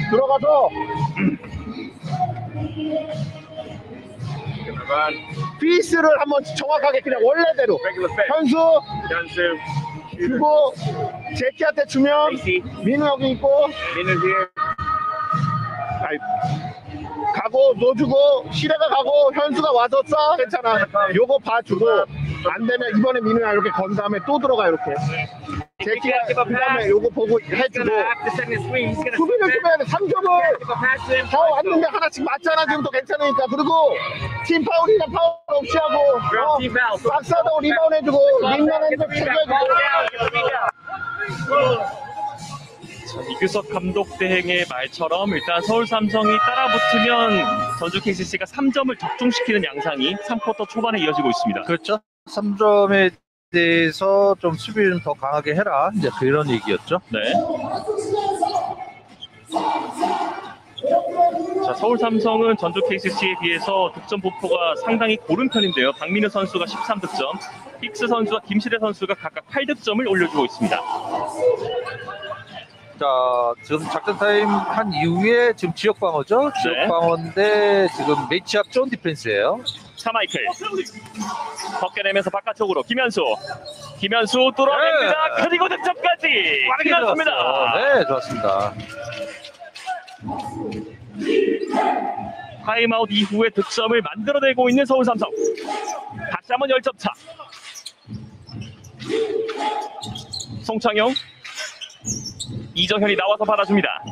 들어가서. 피스를 한번 정확하게 그냥 원래대로. 현수 주고 제키한테 주면 민우 여기 있고. 아이, 가고 너 주고 시래가 가고 현수가 와서 쏴 괜찮아. 요거 봐주고 안 되면 이번에 민우야 이렇게 건 다음에 또 들어가 이렇게. 제키가 그 다음에 요거 보고 해주고. 수비를 돼 3점을 다 왔는데 하나씩 맞잖아 지금 더 괜찮으니까. 그리고 팀 파울이나 파울 없이 하고 어, 박사도 리바운 해주고 챙겨주고. 자, 이규석 감독 대행의 말처럼 일단 서울 삼성이 따라붙으면 전주 KCC가 3점을 적중시키는 양상이 3쿼터 초반에 이어지고 있습니다. 그렇죠. 3점에 대해서 좀 수비를 더 강하게 해라. 이제 그런 얘기였죠. 네. 자, 서울 삼성은 전주 KCC에 비해서 득점 분포가 상당히 고른 편인데요. 박민우 선수가 13득점, 힉스 선수와 김시래 선수가 각각 8득점을 올려주고 있습니다. 자, 지금 작전 타임 한 이후에 지금 지역 방어죠. 지역 네. 방어인데 지금 match-up 존 디펜스예요. 차마이클 벗겨내면서 바깥쪽으로 김현수 김현수 뚫어냅니다. 네. 그리고 득점까지 김현수입니다. 네, 좋았습니다. 타임아웃 이후에 득점을 만들어내고 있는 서울 삼성. 다시 한번 10점 차. 송창용. 이정현이 나와서 받아줍니다.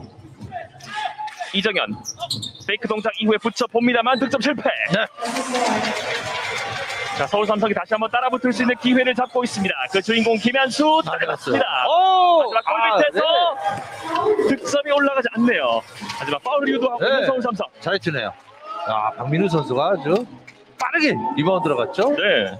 이정현. 페이크 동작 이후에 붙여봅니다만 득점 실패. 네. 자, 서울 삼성이 다시 한번 따라붙을 수 있는 기회를 잡고 있습니다. 그 주인공 김현수 잘 따라갔습니다. 오! 마지막 골 아, 밑에서 득점이 올라가지 않네요. 하지만 파울을 유도하고 네. 서울 삼성. 잘해주네요. 아, 박민우 선수가 아주 빠르게 리바운드 들어갔죠. 네.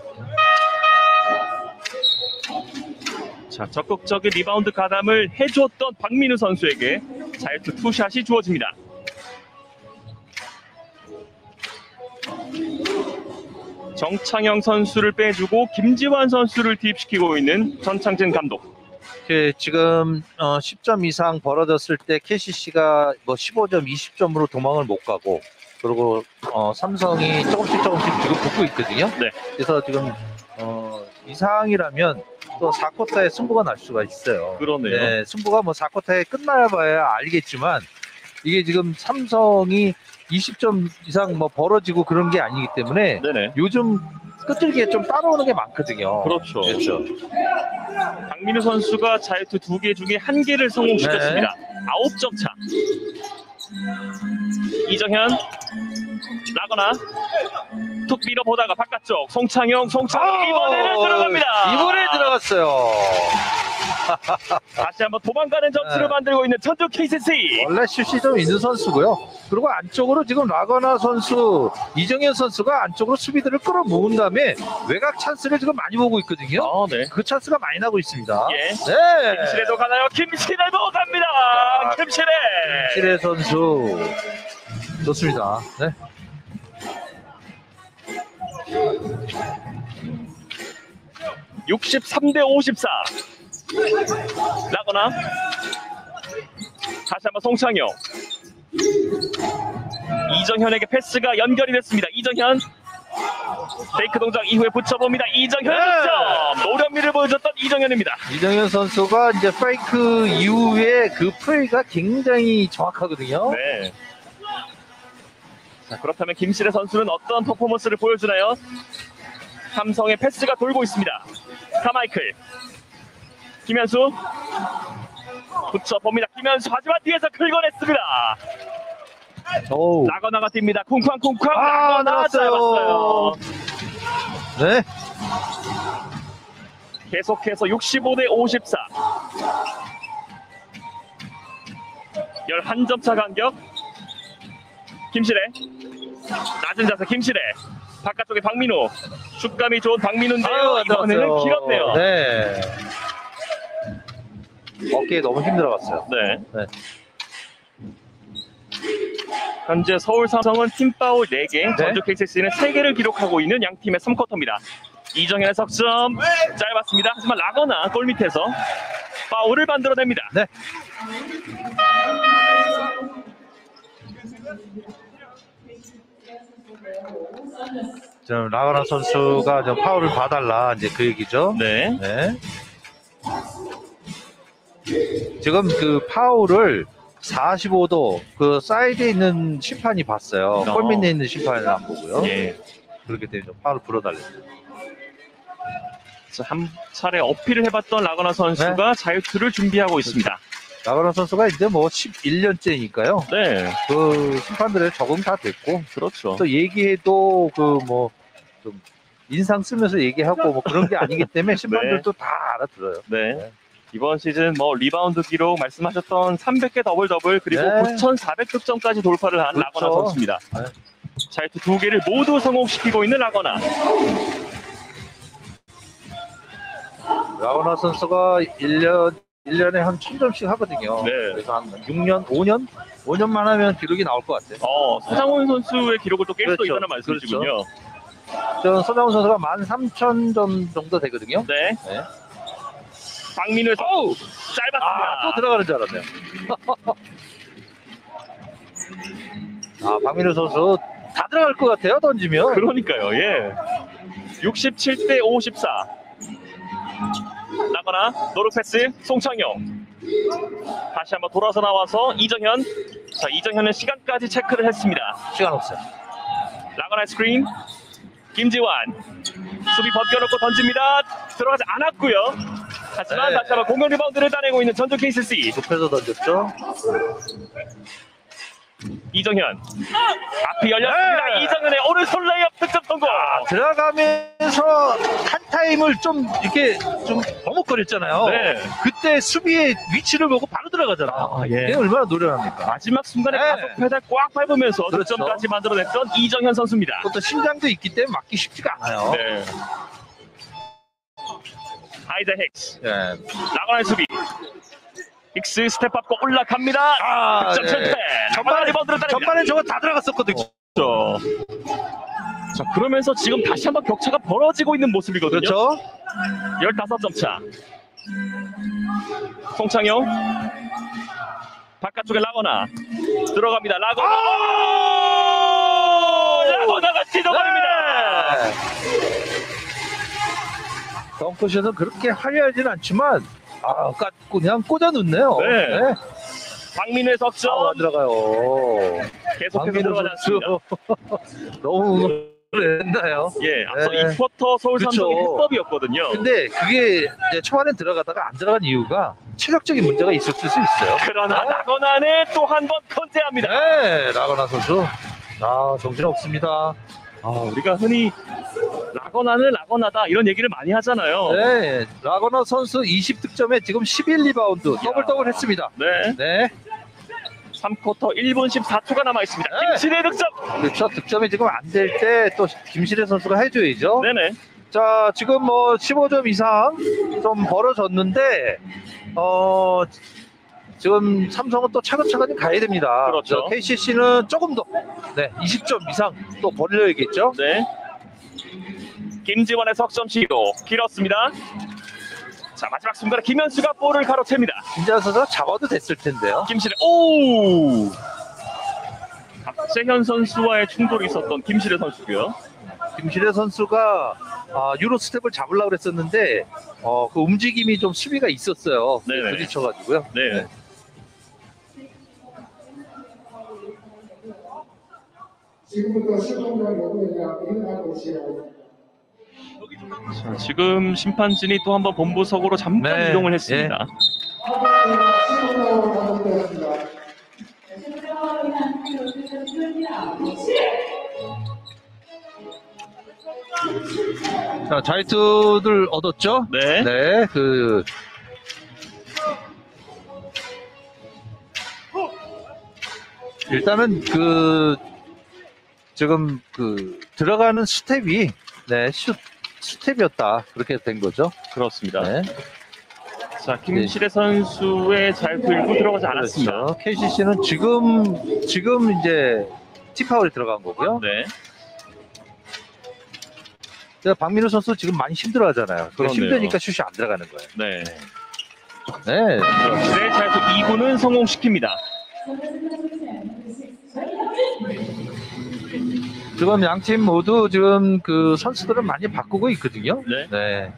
자, 적극적인 리바운드 가담을 해주었던 박민우 선수에게 자유투 two shot이 주어집니다. 정창영 선수를 빼주고 김지완 선수를 투입시키고 있는 전창진 감독. 그 지금 어, 10점 이상 벌어졌을 때 KCC가 뭐 15점, 20점으로 도망을 못 가고 그리고 어, 삼성이 조금씩 조금씩 지금 붙고 있거든요. 네. 그래서 지금 어, 이상이라면 또 4쿼터에 승부가 날 수가 있어요. 그러네요. 네, 승부가 뭐 4쿼터에 끝나봐야 알겠지만 이게 지금 삼성이 20점 이상 뭐 벌어지고 그런 게 아니기 때문에 네네. 요즘 끄들기에 좀 따라오는 게 많거든요. 그렇죠. 그렇죠. 박민우 선수가 자유투 두 개 중에 한 개를 성공시켰습니다. 아홉 점 차. 이정현 나거나 툭 밀어보다가 바깥쪽 송창용 송창용 이번에는 어, 들어갑니다. 이번에 들어갔어요. 다시 한번 도망가는 점수를 네. 만들고 있는 전주 KCC. 원래 슛이 좀 있는 선수고요. 그리고 안쪽으로 지금 라거나 선수, 이정현 선수가 안쪽으로 수비들을 끌어모은 다음에 외곽 찬스를 지금 많이 보고 있거든요. 어, 네. 그 찬스가 많이 나고 있습니다. 예. 네. 김실에도 가나요? 김실에도 갑니다. 아, 김실에. 시레 선수 좋습니다. 네. 육십삼 대 오십사. 라건아 다시 한번 송창용 이정현에게 패스가 연결이 됐습니다. 이정현 페이크 동작 이후에 붙여봅니다. 이정현 네. 노련미를 보여줬던 이정현입니다. 이정현 선수가 이제 페이크 이후에 그 플레이가 굉장히 정확하거든요. 네. 자, 그렇다면 김시래 선수는 어떤 퍼포먼스를 보여주나요? 삼성의 패스가 돌고 있습니다. 카마이클. 김현수. 붙여봅니다. 김현수. 하지만 뒤에서 긁어냈습니다. 오우. 라거나가 뜁니다. 쿵쾅쿵쾅. 아, 나왔어요. 잡았어요. 네. 계속해서 65대 54. 11점 차 간격. 김실애. 낮은 자세 김실애. 바깥쪽에 박민우. 슛감이 좋은 박민우인데요. 아유, 이번에는. 길었네요. 네. 어깨에 너무 힘들어갔어요. 네. 네. 현재 서울 삼성은 팀 파울 4개, 네. 전주 KCC는 3개를 기록하고 있는 양 팀의 3쿼터입니다. 이정현의 석점 짧았습니다. 하지만 라거나 골 밑에서 파울을 만들어냅니다. 네. 좀 라거나 선수가 좀 파울을 봐달라 이제 그 얘기죠. 네. 네. 지금 그 파울을 45도 그 사이드에 있는 심판이 봤어요. 어. 골밑에 있는 심판은 안 보고요. 예. 좀 파울을 불어달랬어요. 자, 한 차례 어필을 해봤던 라거나 선수가 네. 자유투를 준비하고 있습니다. 나가나 선수가 이제 뭐 11년째니까요. 네, 그 심판들의 적응 다 됐고 그렇죠. 또 얘기해도 그 뭐 좀 인상 쓰면서 얘기하고 뭐 그런 게 아니기 때문에 심판들도 다 알아들어요. 네. 네. 이번 시즌 뭐 리바운드 기록 말씀하셨던 300개 더블 더블 그리고 네. 9,400득점까지 돌파를 한 그렇죠. 라건아 선수입니다. 네. 자유투 두 개를 모두 성공시키고 있는 라건아. 라건아 선수가 1년 1년에 한 1000점씩 하거든요. 네. 그래서 한 6년, 5년? 5년만 하면 기록이 나올 것 같아요. 어, 서장훈 선수의 기록을 또 깰 수도 그렇죠. 있다는 말씀이시군요. 저 서장훈 선수가 13,000점 정도 되거든요. 네. 네. 박민우에서 어우, 짧았습니다. 아, 또 들어가는 줄 알았네요. 아, 박민우 선수 다 들어갈 것 같아요, 던지면. 그러니까요, 예. 67대 54. 나거나 노루 패스 송창용. 다시 한번 돌아서 나와서 이정현. 자, 이정현은 시간까지 체크를 했습니다. 시간 없어요. 라건아 스크린. 김지완. 수비 벗겨놓고 던집니다. 들어가지 않았고요. 하지만 네. 다시 한번 공격 리바운드를 따내고 있는 전주 KCC. 좁혀서 던졌죠. 이정현. 앞이 열렸습니다. 네. 이정현의 오른손 레이업 득점 성공. 들어가면서 한 타임을 좀 이렇게 좀 버벅거렸잖아요. 네. 그때 수비의 위치를 보고 바로 들어가잖아 요. 아, 예. 얼마나 노련합니까? 마지막 순간에 네. 가속 페달 꽉 밟으면서 그렇죠. 득점까지 만들어냈던 이정현 선수입니다. 그것도 신장도 있기 때문에 막기 쉽지가 않아요. 네. 아이제아 힉스 네. 나가는 수비 힉스 스텝 밟고 올라갑니다. 아, 득점 실패. 전반 리바운드를 따냅니다. 전반에 저거 다 들어갔었거든요. 그렇죠. 자 그러면서 지금 다시 한번 격차가 벌어지고 있는 모습이거든요. 그렇죠. 15점 차. 송창용 바깥쪽에 라거나 들어갑니다. 라거나 오! 라거나가 찢어버립니다. 네. 덩크슛은 그렇게 화려하진 않지만 아, 까- 그냥 꽂아 놓네요. 네. 박민우의 석점 아, 안 들어가요. 계속해서 들어가지 않습니다. 너무 했나요? 예, 앞서 네. 2쿼터 서울 삼성의 그쵸. 해법이었거든요. 근데 그게 이제 초반에 들어가다가 안 들어간 이유가 체력적인 문제가 있었을 수 있어요. 그러나 라건아는 또 한 번 건재합니다. 네, 라건아 선수. 아, 정신 없습니다. 아, 우리가 흔히 라건아는 라건아다 이런 얘기를 많이 하잖아요. 네, 라건아 선수 20득점에 지금 11 리바운드 더블 더블 했습니다. 네. 네, 3쿼터 1분 14초가 남아 있습니다. 네. 김시래 득점. 그렇죠. 득점이 지금 안 될 때 또 김시래 선수가 해줘야죠. 네네. 자, 지금 뭐 15점 이상 좀 벌어졌는데, 어, 지금 삼성은 또 차근차근히 가야 됩니다. 그렇죠. KCC는 조금 더, 네, 20점 이상 또 벌려야겠죠. 네. 김지원의 석점 시도 길었습니다. 자 마지막 순간에 김현수가 볼을 가로챕니다. 김재환 선수가 잡아도 됐을 텐데요. 김실의 오. 박재현 선수와의 충돌이 있었던 김실의 선수고요. 김실애 선수가 아, 유로 스텝을 잡으려고 그랬었는데, 어, 그 움직임이 좀 수비가 있었어요. 네네. 부딪혀가지고요. 네. 지금부터 실동량 여부에 일어나고 있어요. 자, 지금 심판진이 또 한번 본부석으로 잠깐 네, 이동을 했습니다. 감독되었습니다. 자, 자이투를 얻었죠? 네. 네, 그 일단은 그 지금 그 들어가는 스텝이 네, 슛 스텝이었다. 그렇게 된 거죠. 그렇습니다. 네. 자 김실의 선수의 잘 들고 들어가지 않았습니다. 그렇죠. KCC는 지금 지금 이제 티파울이 들어간 거고요. 네. 그러니까 박민우 선수 지금 많이 힘들어하잖아요. 그러니까 그러네요. 힘드니까 슛이 안 들어가는 거예요. 네. 네. 김실의 잘또 2구는 성공시킵니다. 지금 양팀 모두 지금 그 선수들을 많이 바꾸고 있거든요. 네. 네.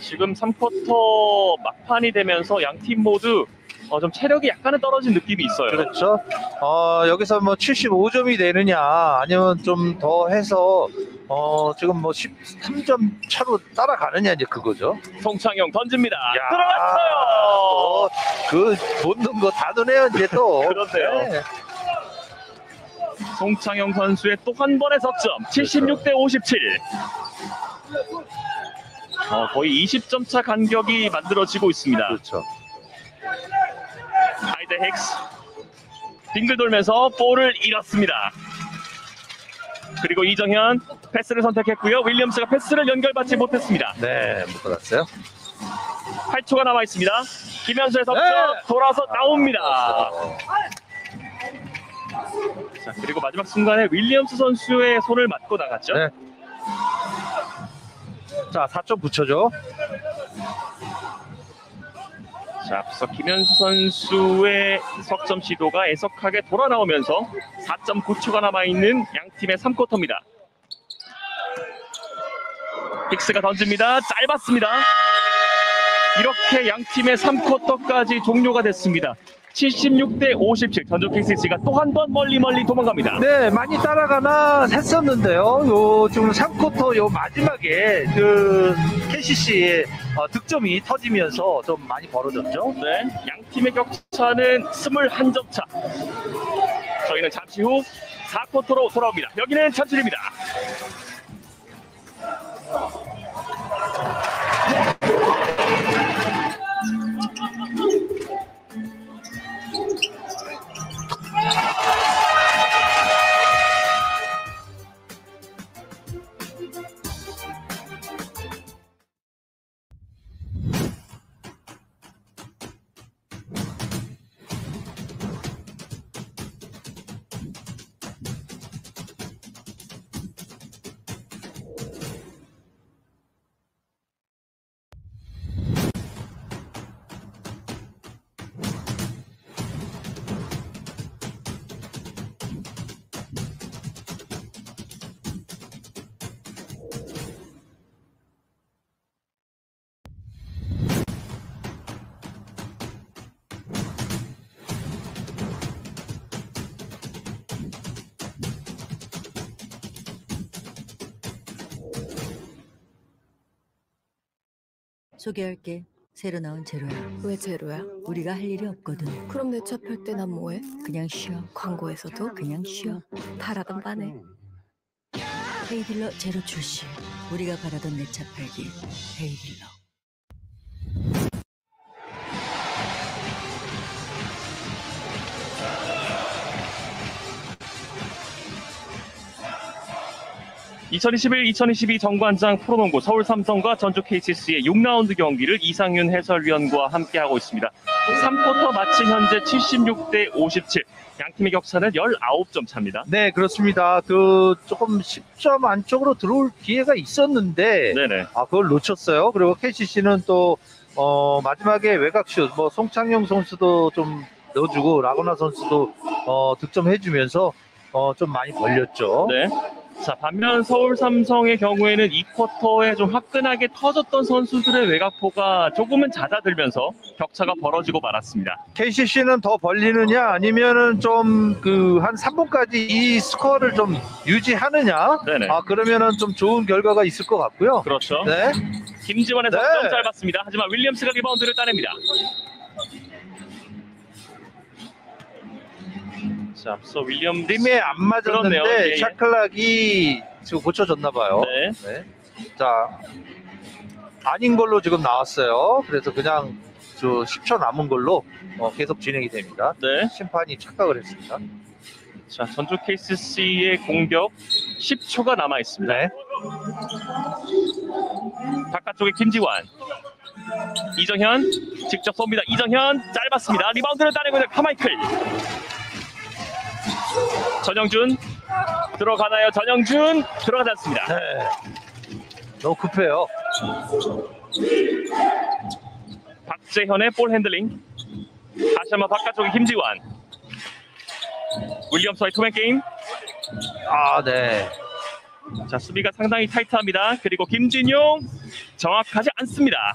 지금 3쿼터 막판이 되면서 양 팀 모두 어, 좀 체력이 약간은 떨어진 느낌이 있어요. 그렇죠. 어, 여기서 뭐 75점이 되느냐, 아니면 좀 더 해서, 어, 지금 뭐 13점 차로 따라가느냐, 이제 그거죠. 송창용 던집니다. 야, 들어갔어요. 또, 그, 못 넣은 거다 넣네요, 이제 또. 그렇네요. 네. 송창용 선수의 또 한 번의 석점 76대 57 어, 거의 20점 차 간격이 만들어지고 있습니다. 그렇죠. 아이제아 힉스 빙글 돌면서 볼을 잃었습니다. 그리고 이정현 패스를 선택했고요. 윌리엄스가 패스를 연결받지 못했습니다. 네, 못 받았어요. 8초가 남아 있습니다. 김현수의 석점 네. 돌아서 나옵니다. 어, 자, 그리고 마지막 순간에 윌리엄스 선수의 손을 맞고 나갔죠 네. 자, 4점 붙여줘. 자, 앞서 김현수 선수의 석점 시도가 애석하게 돌아 나오면서 4.9초가 남아 있는 양 팀의 3쿼터입니다. 힉스가 던집니다. 짧았습니다. 이렇게 양 팀의 3쿼터까지 종료가 됐습니다. 76대 57 전주 KCC가 또 한 번 멀리 멀리 도망갑니다. 네, 많이 따라가나 했었는데요. 요, 지금 3쿼터 요 마지막에 그 KCC의 어, 득점이 터지면서 좀 많이 벌어졌죠. 네, 양 팀의 격차는 21점 차. 저희는 잠시 후 4쿼터로 돌아옵니다. 여기는 천출입니다. 소개할게. 새로 나온 제로야. 왜 제로야? 우리가 할 일이 없거든. 그럼 내 차 팔 때 난 뭐해? 그냥 쉬어. 광고에서도 그냥 쉬어. 바라던 바네. 헤이딜러 제로 출시. 우리가 바라던 내 차 팔기. 헤이딜러. 2021-2022 정관장 프로농구 서울 삼성과 전주 KCC의 6라운드 경기를 이상윤 해설위원과 함께하고 있습니다. 3쿼터 마친 현재 76대 57. 양 팀의 격차는 19점 차입니다. 네, 그렇습니다. 그 조금 10점 안쪽으로 들어올 기회가 있었는데 네네. 아, 그걸 놓쳤어요. 그리고 KCC는 또 어, 마지막에 외곽슛, 뭐 송창용 선수도 좀 넣어주고 라거나 선수도 어, 득점해주면서 어, 좀 많이 벌렸죠. 네. 자, 반면 서울 삼성의 경우에는 2쿼터에 좀 화끈하게 터졌던 선수들의 외곽포가 조금은 잦아들면서 격차가 벌어지고 말았습니다. KCC는 더 벌리느냐 아니면은 좀 그 한 3분까지 이 스코어를 좀 유지하느냐 네네. 아 그러면은 좀 좋은 결과가 있을 것 같고요. 그렇죠. 네. 김지완의 네. 석점 짧았습니다. 하지만 윌리엄스가 리바운드를 따냅니다. 자, 앞서 윌리엄스 림에 안 맞았는데 그렇네요. 예, 예. 샤클락이 지금 고쳐졌나 봐요. 네. 네. 자 아닌 걸로 지금 나왔어요. 그래서 그냥 저 10초 남은 걸로 어, 계속 진행이 됩니다. 네. 심판이 착각을 했습니다. 자, 전주 KCC의 공격 10초가 남아 있습니다. 네. 바깥쪽에 김지환. 이정현 직접 쏩니다. 이정현 짧았습니다. 리바운드를 따내고 있는 카마이클. 전영준 들어가나요? 전영준 들어가지 않습니다. 네. 너무 급해요. 박재현의 ball handling. 다시 한번 바깥쪽에 김지완. 윌리엄스와의 two man game. 아 네. 자 수비가 상당히 타이트합니다. 그리고 김진용 정확하지 않습니다.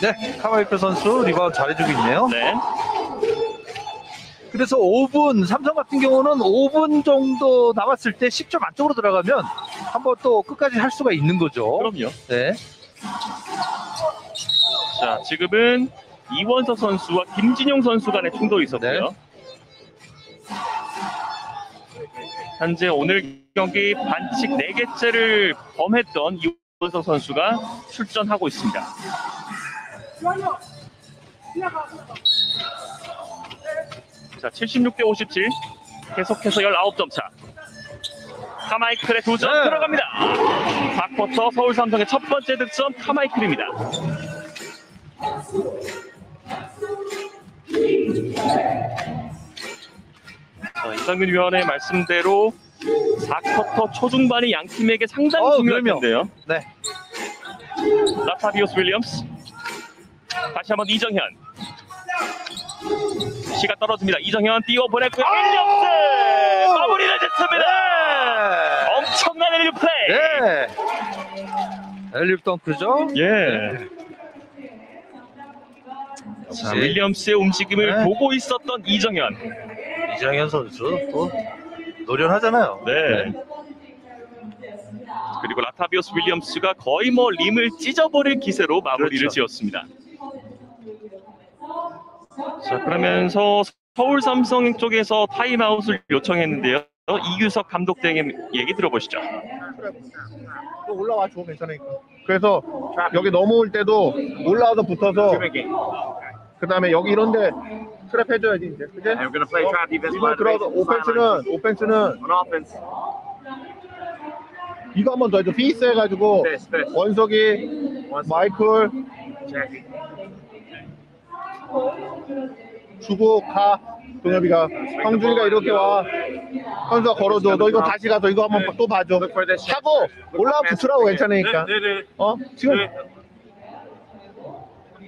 네, 카마이클 선수 리바운드 잘해주고 있네요. 네. 그래서 5분, 삼성 같은 경우는 5분 정도 남았을 때 10점 안쪽으로 들어가면 한번 또 끝까지 할 수가 있는 거죠. 그럼요. 네. 자, 지금은 이원석 선수와 김진용 선수 간의 충돌이 있었고요. 네. 현재 오늘 경기 반칙 4개째를 범했던 이원석 선수가 출전하고 있습니다. 자, 76대 57. 계속해서 19점 차. 카마이클의 두점 네. 들어갑니다. 4쿼터 서울 삼성의 첫 번째 득점 카마이클입니다. 자, 이상균 위원의 말씀대로 4쿼터 초중반이 양 팀에게 상당히 어, 중요할. 텐데요. 네. 라타비오스 윌리엄스 다시 한번 이정현 시가 떨어집니다. 이정현 띄워 보냈고요. 윌리엄스 마무리를 짓습니다. 엄청난 엘리 플레이. 네. 엘립 덩크죠? 예. 자, 윌리엄스의 움직임을 네. 보고 있었던 이정현. 이정현 선수 또 노련하잖아요. 네. 그리고 라타비오스 윌리엄스가 거의 뭐 림을 찢어버릴 기세로 마무리를 그렇죠. 지었습니다. 자 그러면서 서울 삼성 쪽에서 타임아웃을 요청했는데요. 이규석 감독 등의 얘기 들어보시죠. 또 올라와 줘 괜찮으니까. 그래서 여기 넘어올 때도 올라와서 붙어서 그 다음에 여기 이런데 트랩 해줘야지 이제. trap defense. 이거 들어서 오펜스는 오펜스는 On offense. 이거 한 번 더 해줘. 피스 해가지고. 원석이 마이클 Jackie. 주고 가. 동엽이가 형준이가 이렇게 와. 현수가 걸어줘. 너 이거 다시 가서 이거 한번 또 봐줘. 하고 올라와 붙으라고 괜찮으니까. 네, 네, 네. 어? 지금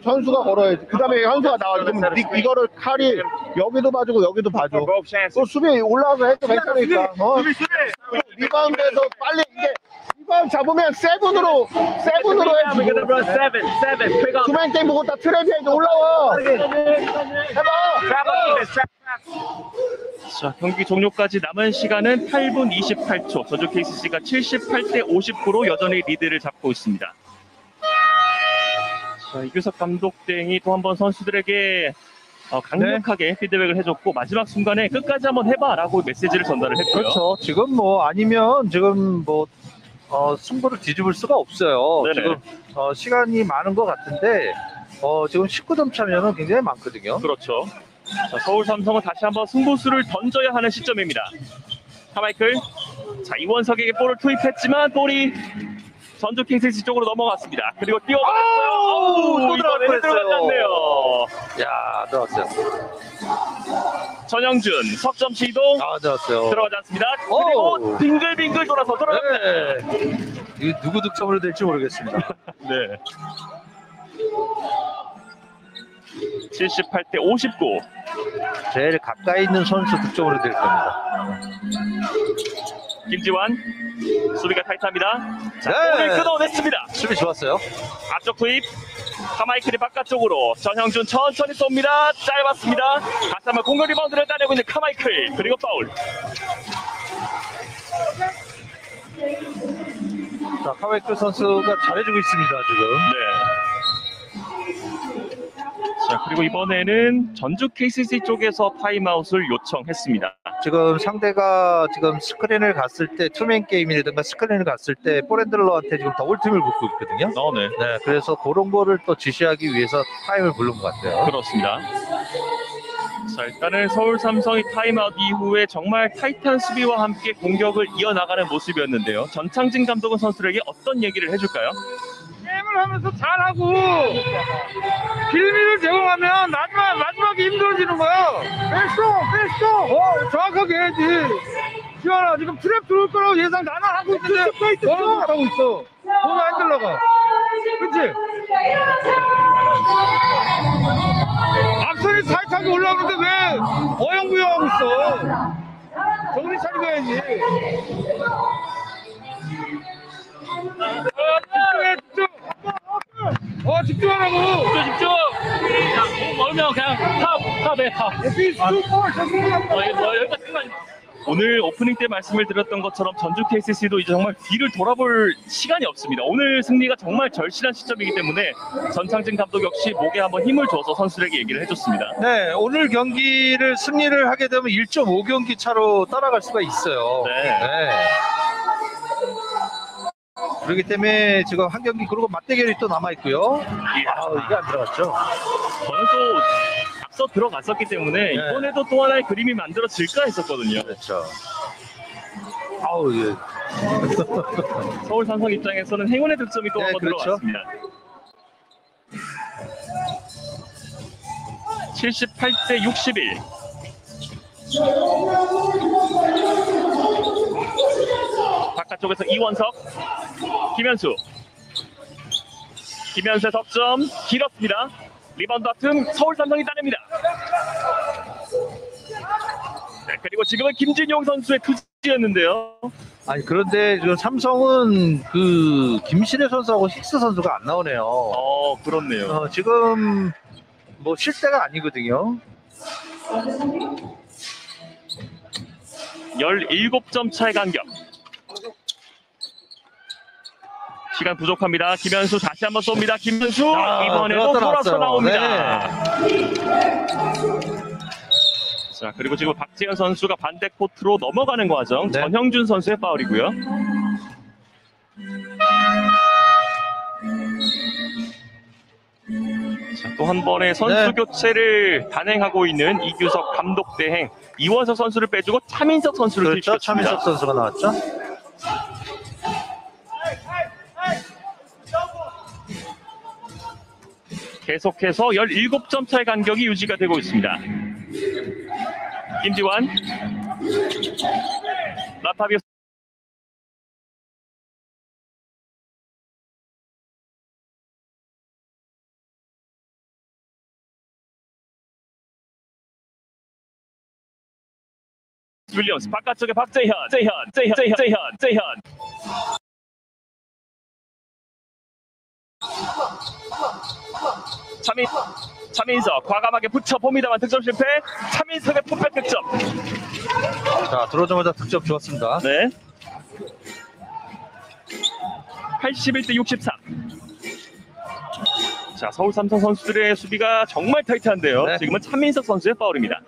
현수가 걸어야지. 그 다음에 현수가 나와 니- 이거를 칼이 여기도 봐주고 여기도 봐줘. chances. 또 수비 올라와서 해도 괜찮으니까. 어? 리바운드에서 빨리 이게 잡으면 세븐으로 세븐으로 up. 투맨 게임 보고 다 해야지 올라와. 자 경기 종료까지 남은 시간은 8분 28초. 전주 KCC가 78대 59로 여전히 리드를 잡고 있습니다. 자 이규석 감독 등이 또 한 번 선수들에게 어, 강력하게 피드백을 해줬고 마지막 순간에 끝까지 한번 해봐라고 메시지를 전달을 했고요. 그렇죠. 지금 뭐 아니면 지금 뭐 어, 승부를 뒤집을 수가 없어요. 네네. 지금 어, 시간이 많은 것 같은데 어, 지금 19점 차면은 굉장히 많거든요. 그렇죠. 자, 서울 삼성은 다시 한번 승부수를 던져야 하는 시점입니다. 카마이클. 자, 이원석에게 볼을 투입했지만 볼이 전주 킹스시 쪽으로 넘어갔습니다. 그리고 뛰어들었어요. 아우, 또 뻔했어요. 들어갔네요. 야, 들어왔어요. 전영준 석점 시도 아, 들어왔어요. 들어가지 않습니다. 오. 그리고 빙글빙글 돌아서 들어갑니다. 네. 누구 득점으로 될지 모르겠습니다. 네. 78대 59. 제일 가까이 있는 선수 득점으로 될 겁니다. 김지환 수비가 타이트합니다. 자, 네. 볼을 끊어냈습니다. 수비 좋았어요. 앞쪽 투입 카마이클이 바깥쪽으로 전형준 천천히 쏩니다 짧았습니다 다시 한번 공격 리바운드를 따내고 있는 카마이클 그리고 파울 자, 카웨크 선수가 잘해주고 있습니다, 지금. 네. 자 그리고 이번에는 전주 KCC 쪽에서 타임아웃을 요청했습니다 지금 상대가 지금 스크린을 갔을 때 two-man 게임이라든가 스크린을 갔을 때 ball handler한테 지금 double team을 붙고 있거든요. 어, 네. 네, 그래서 그런 거를 또 지시하기 위해서 타임을 부른 것 같아요. 그렇습니다 자 일단은 서울 삼성이 타임아웃 이후에 정말 타이트한 수비와 함께 공격을 이어나가는 모습이었는데요 전창진 감독은 선수들에게 어떤 얘기를 해줄까요? 게임을 하면서 잘하고 빌미를 제공하면 마지막 마지막에 힘들어지는 거야. 뺐어, 뺐어. 어, 정확하게 해야지. 지원아 지금 트랩 들어올 거라고 예상 나는 하고 있는데 너는 못하고 있어. 몸이 안 들러가. 그치? 앞선이 타이트하게 올라오는데 왜 어영부영하고 있어? 정신 차리고 해야지. 집중해, 집중. 집중하라고. 집중 집중. 야, 멀면 그냥 탑 탑에 탑. 아, 어, 뭐 오늘 오프닝 때 말씀을 드렸던 것처럼 전주 KCC도 이제 정말 뒤를 돌아볼 시간이 없습니다. 오늘 승리가 정말 절실한 시점이기 때문에 전창진 감독 역시 목에 한번 힘을 줘서 선수들에게 얘기를 해줬습니다. 네, 오늘 경기를 승리를 하게 되면 1.5경기 차로 따라갈 수가 있어요. 네. 그렇기 때문에 지금 한 경기 그리고 맞대결이 또 남아 있고요. 아, 이게 안 들어갔죠. 저는 또 앞서 들어갔었기 때문에 이번에도 또 하나의 그림이 만들어질까 했었거든요. 그렇죠. 아우, 예. 서울 삼성 입장에서는 행운의 득점이 또 네, 한번 그렇죠. 들어왔습니다. 78대 61. 바깥쪽에서 이원석, 김현수. 김현수의 석점 길었습니다. 리바운드 아틈 서울 삼성이 따냅니다. 네, 그리고 지금은 김진용 선수의 투지였는데요. 아니, 그런데 지금 삼성은 그 김시래 선수하고 힉스 선수가 안 나오네요. 어, 그렇네요. 어, 지금 뭐 쉴 때가 아니거든요. 17점 차의 간격. 시간 부족합니다. 김현수 다시 한번 쏩니다. 김현수 아, 이번에도 돌아서. 나옵니다. 자 그리고 지금 박재현 선수가 반대 코트로 넘어가는 과정 네. 전형준 선수의 파울이고요. 또 한 번의 선수 네. 교체를 단행하고 있는 이규석 감독 대행 이원석 선수를 빼주고 차민석 선수를 그렇죠. 차민석 선수가 나왔죠. 계속해서 17점 차의 간격이 유지가 되고 있습니다. 김지환 라파비오 윌리엄스 바깥쪽에 박재현 재현 재현 재현 재현 재현 차민 차민석 과감하게 붙여봅니다만 득점 실패 차민석의 풋백 득점 자, 들어오자마자 득점 좋았습니다. 네 81대 63 자, 서울 삼성 선수들의 수비가 정말 타이트한데요. 네. 지금은 차민석 선수의 파울입니다.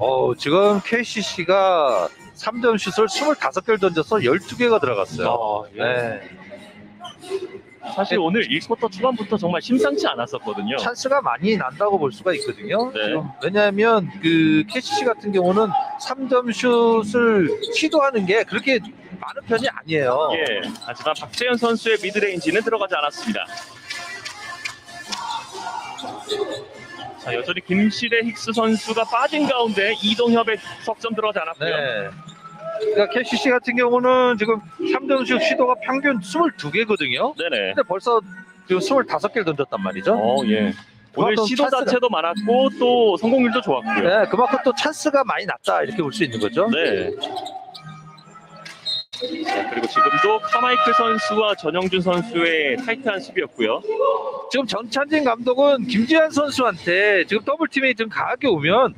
어, 지금 KCC가 3점 슛을 25개를 던져서 12개가 들어갔어요. 어, 예. 네. 사실 오늘 1쿼터 초반부터 정말 심상치 않았었거든요. 찬스가 많이 난다고 볼 수가 있거든요. 네. 왜냐하면 그 KCC 같은 경우는 3점 슛을 시도하는 게 그렇게 많은 편이 아니에요. 예. 하지만 박재현 선수의 미드레인지는 들어가지 않았습니다. 자, 여전히 김실의 힉스 선수가 빠진 가운데 이동협의 석점 들어가지 않았고요. 네. 그러니까 KCC 같은 경우는 지금 3점 슛 시도가 평균 22개거든요. 네네. 근데 벌써 지금 25개를 던졌단 말이죠. 어, 예. 오늘 시도 찬스가- 자체도 많았고 또 성공률도 좋았고요. 네, 그만큼 또 찬스가 많이 났다 이렇게 볼 수 있는 거죠. 네. 자, 그리고 지금도 카마이클 선수와 전영준 선수의 타이트한 수비였고요. 지금 전찬진 감독은 김지한 선수한테 지금 더블팀이 좀 강하게 오면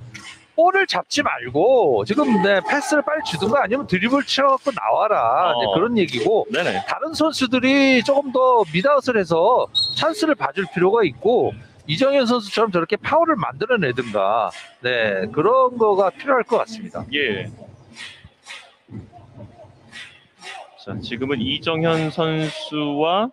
볼을 잡지 말고 지금 네, 패스를 빨리 주든가 아니면 드리블 쳐갖고 나와라 어. 네, 그런 얘기고 네네. 다른 선수들이 조금 더 미다웃을 해서 찬스를 봐줄 필요가 있고 이정현 선수처럼 저렇게 파울을 만들어내든가 네 그런 거가 필요할 것 같습니다. 예. 자, 지금은 이정현 선수와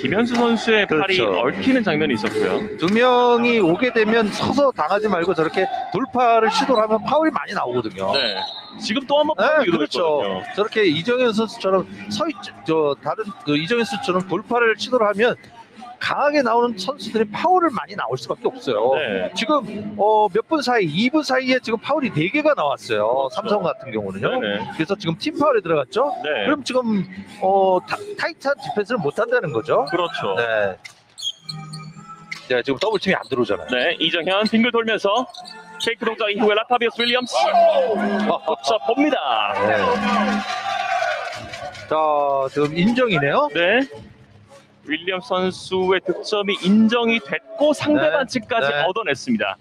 김현수 선수의 팔이 그렇죠. 얽히는 장면이 있었고요. 두 명이 오게 되면 서서 당하지 말고 저렇게 돌파를 시도를 하면 파울이 많이 나오거든요. 네. 지금 또 한번 네, 그렇죠. 저렇게 이정현 선수처럼 서 있, 저 다른 그 이정현 선수처럼 돌파를 시도를 하면 강하게 나오는 선수들이 파울을 많이 나올 수밖에 없어요. 네. 지금 어, 몇 분 사이, 2분 사이에 지금 파울이 4개가 나왔어요. 삼성 같은 경우는요. 그렇죠. 네네. 그래서 지금 팀 파울에 들어갔죠. 네. 그럼 지금 어, 타, 타이트한 디펜스를 못 한다는 거죠. 그렇죠. 네. 네, 지금 double team이 안 들어오잖아요. 네, 이정현 빙글 돌면서 shake 동작 이후에 라타비오스 윌리엄스 꽂아 봅니다. 네. 자, 지금 인정이네요. 네. 윌리엄 선수의 득점이 인정이 됐고 상대 네. 반칙까지 네. 얻어냈습니다.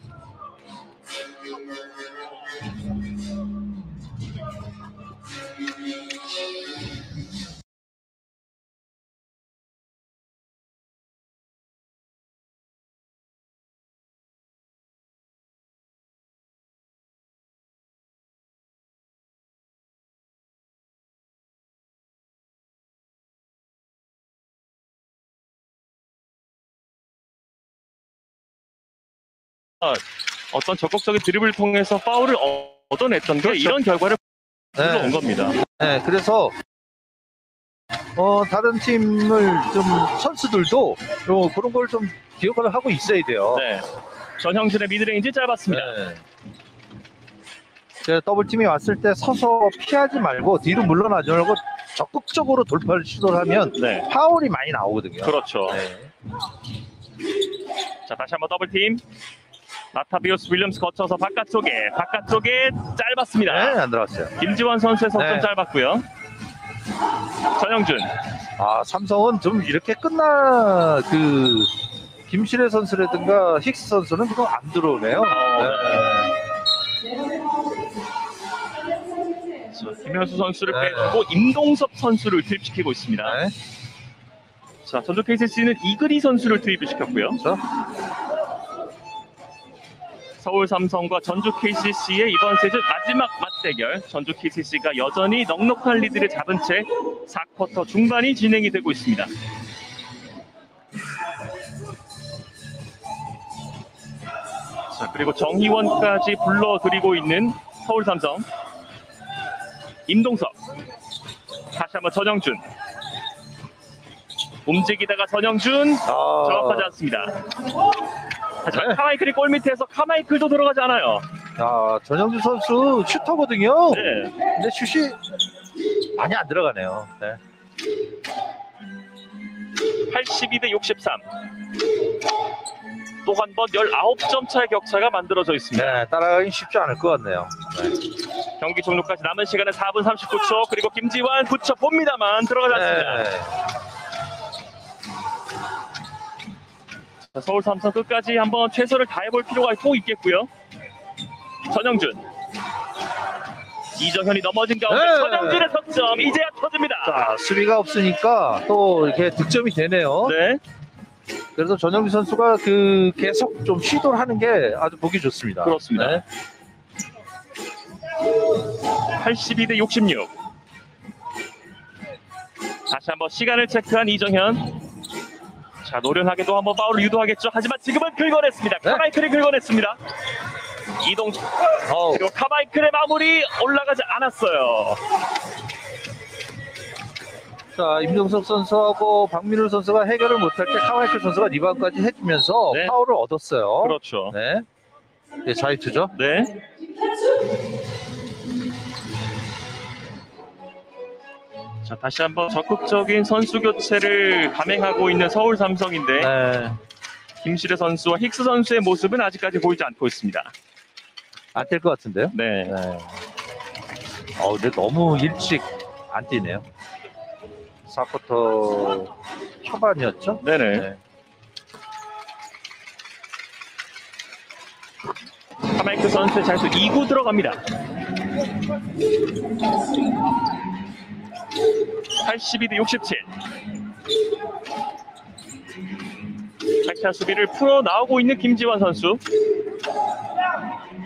어떤 적극적인 드리블을 통해서 파울을 어- 얻어냈던 게 그렇죠. 이런 결과를 불러온 네. 겁니다. 네, 그래서 어, 다른 팀을 좀 선수들도 요 그런 걸 좀 기억을 하고 있어야 돼요. 네. 전형준의 mid-range 짧았습니다. 네. 그 double team이 왔을 때 서서 피하지 말고 뒤로 물러나지 말고 적극적으로 돌파를 시도를 하면 네. 파울이 많이 나오거든요. 그렇죠. 네. 자, 다시 한번 더블팀. 나타비오스 윌리엄스 거쳐서 바깥쪽에, 바깥쪽에 짧았습니다. 네, 안 들어갔어요. 김지원 선수의 석점 네. 짧았고요. 전영준. 아, 삼성은 좀 이렇게 끝나 그 김실애 선수라든가 힉스 선수는 그거 안 들어오네요. 자, 김현수 선수를 네. 빼고 임동섭 선수를 투입시키고 있습니다. 네. 자, 전주 KCC는 이글이 선수를 투입을 시켰고요. 그렇죠. 서울 삼성과 전주 KCC의 이번 시즌 마지막 맞대결. 전주 KCC가 여전히 넉넉한 리드를 잡은 채 4쿼터 중반이 진행이 되고 있습니다. 자, 그리고 정희원까지 불러들이고 있는 서울 삼성. 임동섭. 다시 한번 전영준. 움직이다가 전영준 아, 정확하지 않습니다. 하지만 네. 카마이클이 골 밑에서 카마이클도 들어가지 않아요. 아, 전영준 선수 슈터거든요. 네. 근데 슛이 많이 안 들어가네요. 네. 82대 63. 또 한 번 19점 차의 격차가 만들어져 있습니다. 네, 따라가긴 쉽지 않을 것 같네요. 네. 경기 종료까지 남은 시간은 4분 39초. 그리고 김지환 붙여 봅니다만 들어가지 않습니다. 네. 자, 서울 삼성 끝까지 한번 최선을 다해볼 필요가 또 있겠고요. 전영준. 이정현이 넘어진 가운데 네. 전영준의 석점 이제야 터집니다. 자, 수비가 없으니까 또 이렇게 득점이 되네요. 네. 그래서 전영준 선수가 그 계속 좀 시도를 하는 게 아주 보기 좋습니다. 그렇습니다. 네. 82대 66. 다시 한번 시간을 체크한 이정현. 자, 노련하게도 한번 파울을 유도하겠죠. 하지만 지금은 긁어냈습니다. 네. 카마이클이 긁어냈습니다. 이동 그리고 카마이클의 마무리 올라가지 않았어요. 자, 임종석 선수하고 박민우 선수가 해결을 못할 때 카마이클 선수가 리바운드까지 해주면서 네. 파울을 얻었어요. 그렇죠. 네. 네, 자유투죠. 네. 자, 다시 한번 적극적인 선수 교체를 감행하고 있는 서울 삼성인데 네. 김시래 선수와 힉스 선수의 모습은 아직까지 보이지 않고 있습니다. 안 뛸 것 같은데요? 네. 네. 어, 근데 너무 일찍 안 뛰네요. 4쿼터 초반이었죠? 네네. 네. 카마이크 선수의 자유투 2구 들어갑니다. 82대 67. 백타 수비를 풀어 나오고 있는 김지환 선수.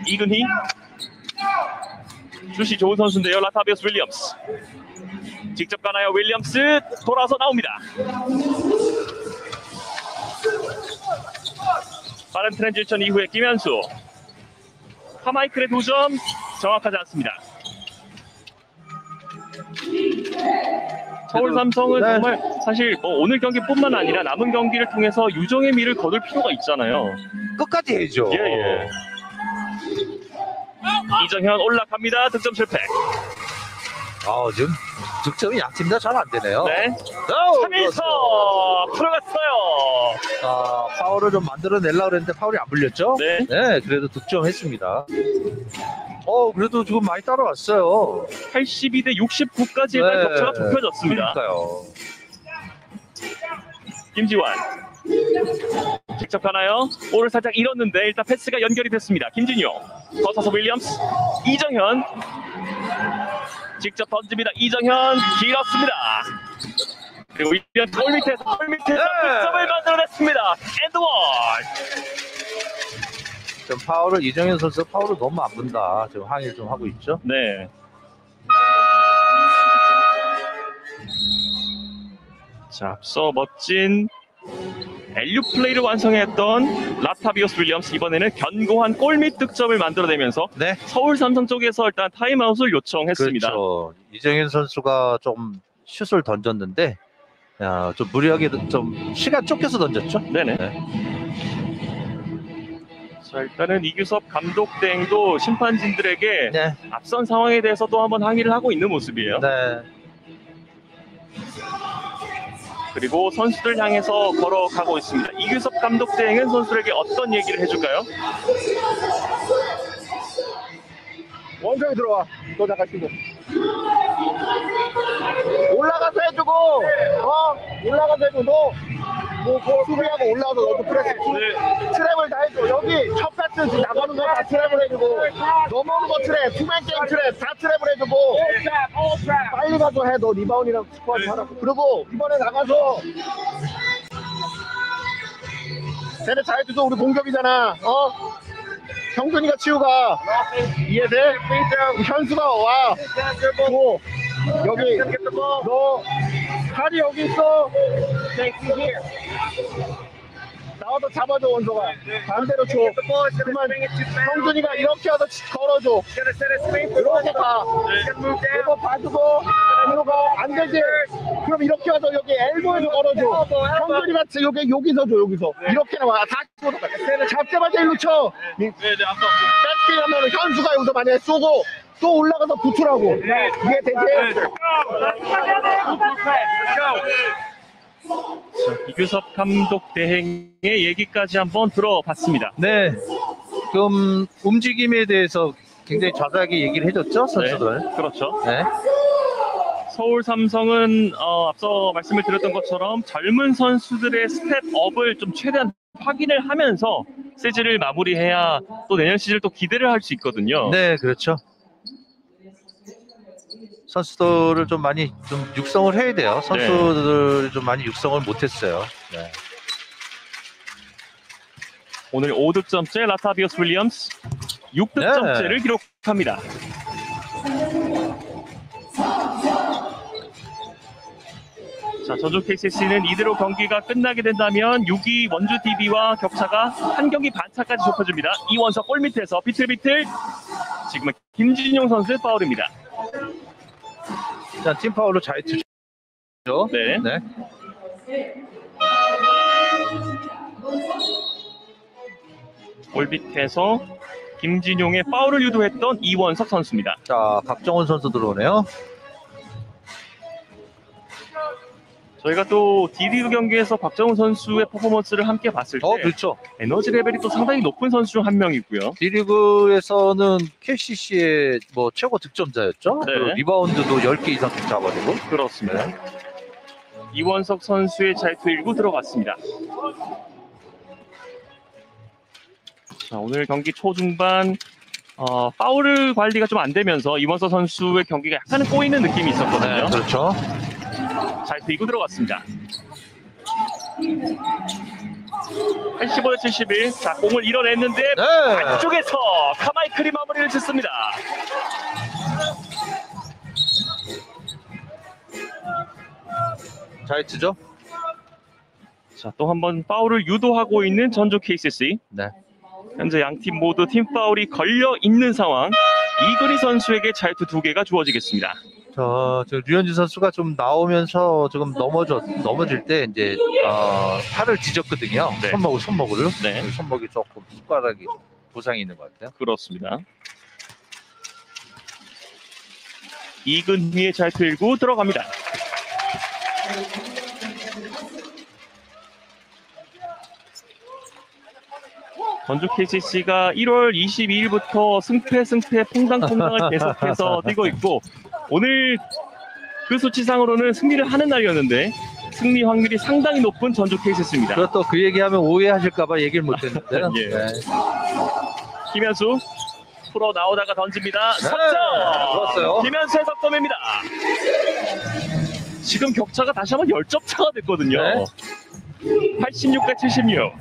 이근희. 슛이 좋은 선수인데요. 라타비어스 윌리엄스. 직접 가나요? 윌리엄스 돌아서 나옵니다. 빠른 transition 이후에 김현수. 카마이클의 두점 정확하지 않습니다. 서울 삼성은 네. 정말 사실 뭐 오늘 경기뿐만 아니라 남은 경기를 통해서 유종의 미를 거둘 필요가 있잖아요. 끝까지 해야죠. 예, 예. 이정현 올라갑니다. 득점 실패. 아, 지금 득점이 양팀 다 잘 안 되네요. 네. 오, 3일서 들어갔어요. 아, 파울을 좀 만들어내려고 했는데 파울이 안 불렸죠? 네. 네, 그래도 득점했습니다. 어, 그래도 지금 많이 따라왔어요. 82대 69까지 일단 네. 격차가 좁혀졌습니다. 그러니까요. 김지환. 직접 가나요? 볼을 살짝 잃었는데 일단 패스가 연결이 됐습니다. 김진용. 거사서 윌리엄스. 이정현. 직접 던집니다. 이정현 길었습니다. 그리고 이현 골 밑에서 골 밑에서 네. 득점을 만들어냈습니다. And one. 좀 파울을 이정현 선수 파울을 너무 안 분다. 지금 항의를 좀 하고 있죠. 네. 자, 앞서 멋진 alley-oop 플레이를 완성했던 라타비오스 윌리엄스 이번에는 견고한 골밑 득점을 만들어내면서 네. 서울 삼성 쪽에서 일단 타임아웃을 요청했습니다. 그렇죠. 이정현 선수가 좀 슛을 던졌는데 야, 좀 무리하게 좀 시간 쫓겨서 던졌죠. 네네. 자, 일단은 이규섭 감독 대행도 심판진들에게 네. 앞선 상황에 대해서 또 한번 항의를 하고 있는 모습이에요. 네. 그리고 선수들 향해서 걸어가고 있습니다. 이규섭 감독 대행은 선수들에게 어떤 얘기를 해줄까요? 원정이 들어와. 너 잠깐 쉬고. 올라가서 해주고, 어? 올라가서 해주고, 너, 뭐, 그 수비하고 올라가서 너도 프레스. 트랩을 다 해줘. 여기 첫 패스 지금 나가는 거 다 트랩을 해주고, 넘어오는 거 트랩, two-man 게임 트랩, 다 트랩을 해주고, 빨리 가서 해. 너 리바운드랑 스코어도 하라고. 그리고 이번에 나가서, 쟤네 잘해줘서 우리 공격이잖아. 어? 형준이가 치우가. 이해돼? 현수가 와. 고 여기 너 팔이 여기 있어. 나와서 잡아줘 원서가. 반대로 줘. 그만 형준이가 이렇게 와서 치- 걸어줘. 이렇게 가. 이거 봐주고 뒤로 가. 안 되지. 그럼 이렇게 와서 여기 엘보에서 걸어줘. 형준이가 여기 여기서 줘 여기서. 이렇게 나와. 다 치고 잡자마자 일로 쳐. 뺏기 하면 현수가 여기서 만약에 쏘고 또 올라가서 붙으라고. 이게 되지? 이규섭 감독 대행의 얘기까지 한번 들어봤습니다. 네. 지금 움직임에 대해서 굉장히 자세하게 얘기를 해줬죠 선수들. 그렇죠. 네. 서울 삼성은 어, 앞서 말씀을 드렸던 것처럼 젊은 선수들의 스텝업을 좀 최대한 확인을 하면서 시즌을 마무리해야 또 내년 시즌을 또 기대를 할 수 있거든요. 네, 그렇죠. 선수들을 좀 많이 좀 육성을 해야 돼요. 선수들을 좀 많이 육성을 못했어요. 네. 오늘 5득점째 라타비오스 윌리엄스 6득점째를 기록합니다. 자, 저주 KCC는 이대로 경기가 끝나게 된다면 6위 원주 DB와 격차가 한 경기 반차까지 좁혀집니다. 이원석 골 밑에서 비틀비틀 지금은 김진용 선수의 파울입니다. 자, 팀 파울로 잘 투죠. 네. 네. 골 밑에서 김진용의 파울을 유도했던 이원석 선수입니다. 자, 박정훈 선수 들어오네요. 저희가 또 D리그 경기에서 곽정훈 선수의 퍼포먼스를 함께 봤을 때 어, 그렇죠. 에너지 레벨이 또 상당히 높은 선수 중 한 명이고요. D리그에서는 KCC의 뭐 최고 득점자였죠. 네. 리바운드도 10개 이상 잡아내고. 그렇습니다. 이원석 선수의 자유투 1구 들어갔습니다. 자, 오늘 경기 초중반 어, 파울 관리가 좀 안 되면서 이원석 선수의 경기가 약간은 꼬이는 느낌이 있었거든요. 네, 그렇죠. 자유투 2구 들어갔습니다. 85대 71. 자, 공을 잃어냈는데 네. 안쪽에서 카마이클이 마무리를 짓습니다. 잘 투죠. 자, 또 한 번 파울을 유도하고 있는 전주 KCC. 네. 현재 양 팀 모두 팀 파울이 걸려 있는 상황. 이근희 선수에게 자유투 두 개가 주어지겠습니다. 저, 저 류현진 선수가 좀 나오면서 조금 넘어져 넘어질 때 이제 어, 팔을 뒤졌거든요. 네. 손목을 손목을 네. 손목이 조금 숟가락이 좀 부상이 있는 것 같아요. 그렇습니다. 이근희의 자유투 1구 들어갑니다. 전주 KCC가 1월 22일부터 승패 승패 퐁당퐁당을 계속해서 뛰고 있고 오늘 그 수치상으로는 승리를 하는 날이었는데 승리 확률이 상당히 높은 전주 KCC입니다. 그렇다 그 얘기하면 오해하실까봐 얘기를 못했는데. 예. 네. 김현수 풀어 나오다가 던집니다. 석점. 좋았어요. 김현수의 석점입니다. 지금 격차가 다시 한번 10점 차가 됐거든요. 네. 86대 76.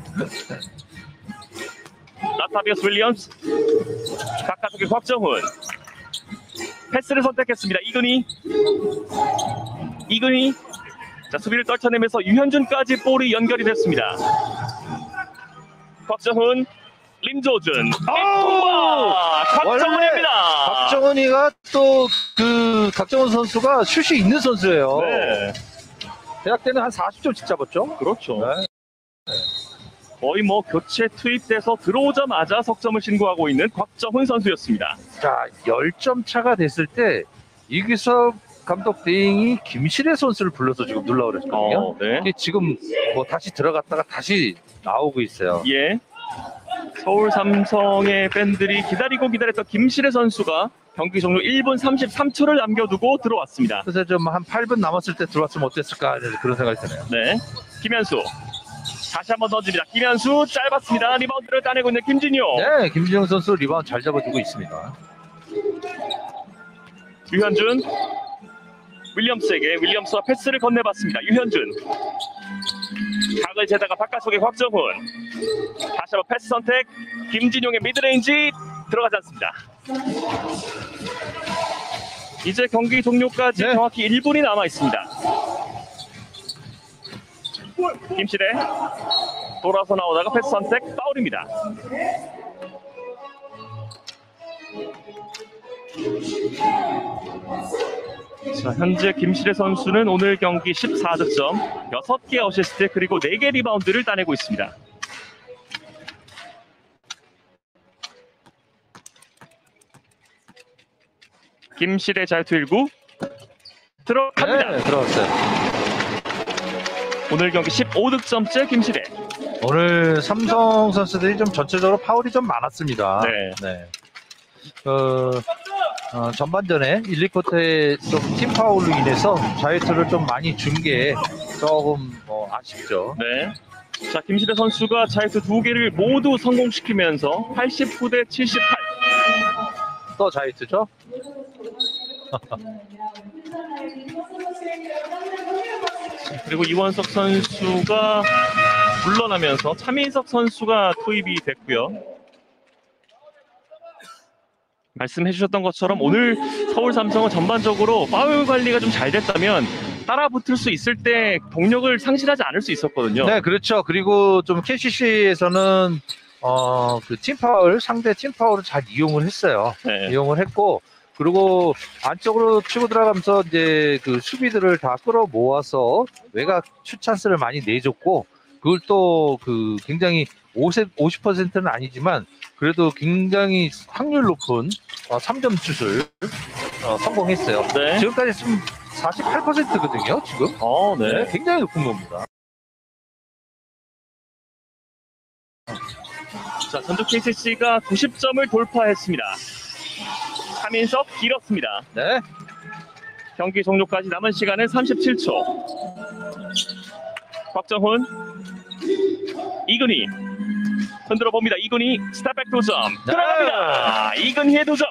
나타비어스 윌리엄스 바깥쪽에 곽정훈 패스를 선택했습니다. 이근희 이근희 자 수비를 떨쳐내면서 유현준까지 볼이 연결이 됐습니다. 곽정훈 림조준 아, 곽정훈입니다. 박정은이가 또 그 박정은 선수가 슛이 있는 선수예요. 네, 대학 때는 한 40점 씩 잡았죠. 그렇죠. 네. 거의 뭐 교체 투입돼서 들어오자마자 석점을 신고하고 있는 곽정훈 선수였습니다. 자, 10점 차가 됐을 때 이기석 감독 대행이 김실애 선수를 불러서 지금 눌러 그랬거든요. 어, 네. 이게 지금 뭐 다시 들어갔다가 다시 나오고 있어요. 예. 서울 삼성의 팬들이 기다리고 기다렸던 김실애 선수가 경기 종료 1분 33초를 남겨두고 들어왔습니다. 그래서 좀 한 8분 남았을 때 들어왔으면 어땠을까 그런 생각이 드네요. 네. 김현수. 다시 한번 던집니다. 김현수 짧았습니다. 리바운드를 따내고 있는 김진용. 네, 김진용 선수 리바운드 잘 잡아주고 있습니다. 유현준. 윌리엄스에게 윌리엄스와 패스를 건네봤습니다. 유현준. 각을 재다가 바깥쪽에 곽정훈. 다시 한번 패스 선택. 김진용의 mid-range 들어가지 않습니다. 이제 경기 종료까지 네. 정확히 1분이 남아 있습니다. 김시래 돌아서 나오다가 패스 선택 파울입니다. 자, 현재 김시래 선수는 오늘 경기 14득점, 6개 어시스트 그리고 4개 리바운드를 따내고 있습니다. 김시래 자유투 1구 들어갑니다. 네, 들어왔어요. 오늘 경기 15득점째 김실의 오늘 삼성 선수들이 좀 전체적으로 파울이 좀 많았습니다. 네. 그, 어, 전반전에 1, 2쿼터에 좀 팀 파울로 인해서 자유투를 좀 많이 준 게 조금 어, 아쉽죠. 네. 자, 김실의 선수가 자유투 두 개를 모두 성공시키면서 89대 78. 또 자유투죠. 그리고 이원석 선수가 물러나면서 차민석 선수가 투입이 됐고요. 말씀해 주셨던 것처럼 오늘 서울 삼성은 전반적으로 파울 관리가 좀 잘 됐다면 따라 붙을 수 있을 때 동력을 상실하지 않을 수 있었거든요. 네, 그렇죠. 그리고 좀 KCC에서는 어, 그 팀 파울, 상대 팀 파울을 잘 이용을 했어요. 네. 이용을 했고, 그리고 안쪽으로 치고 들어가면서 이제 그 수비들을 다 끌어 모아서 외곽 슛 찬스를 많이 내줬고, 그걸 또 그 굉장히 50, 50%는 아니지만, 그래도 굉장히 확률 높은 어, 3점 슛을 어, 성공했어요. 네. 지금까지 지금 48%거든요, 지금. 어, 네. 굉장히 높은 겁니다. 자, 전주 KCC가 90점을 돌파했습니다. 차민석 길었습니다. 네. 경기 종료까지 남은 시간은 37초. 곽정훈, 이근희 흔들어 봅니다. 이근희 스탑백 두점 네. 들어갑니다. 이근희의 두 점.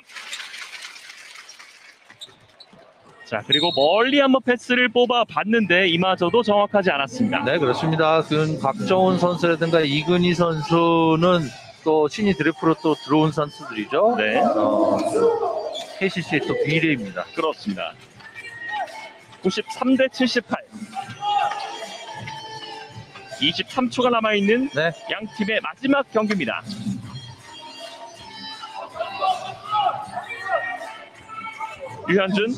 자 그리고 멀리 한번 패스를 뽑아 봤는데 이마저도 정확하지 않았습니다. 네, 그렇습니다. 그 박정훈 선수라든가 이근희 선수는 또 신이 드래프로 또 들어온 선수들이죠. 네. 어, KCC의 또 미래입니다. 그렇습니다. 93대 78. 23초가 남아있는 네. 양 팀의 마지막 경기입니다. 유현준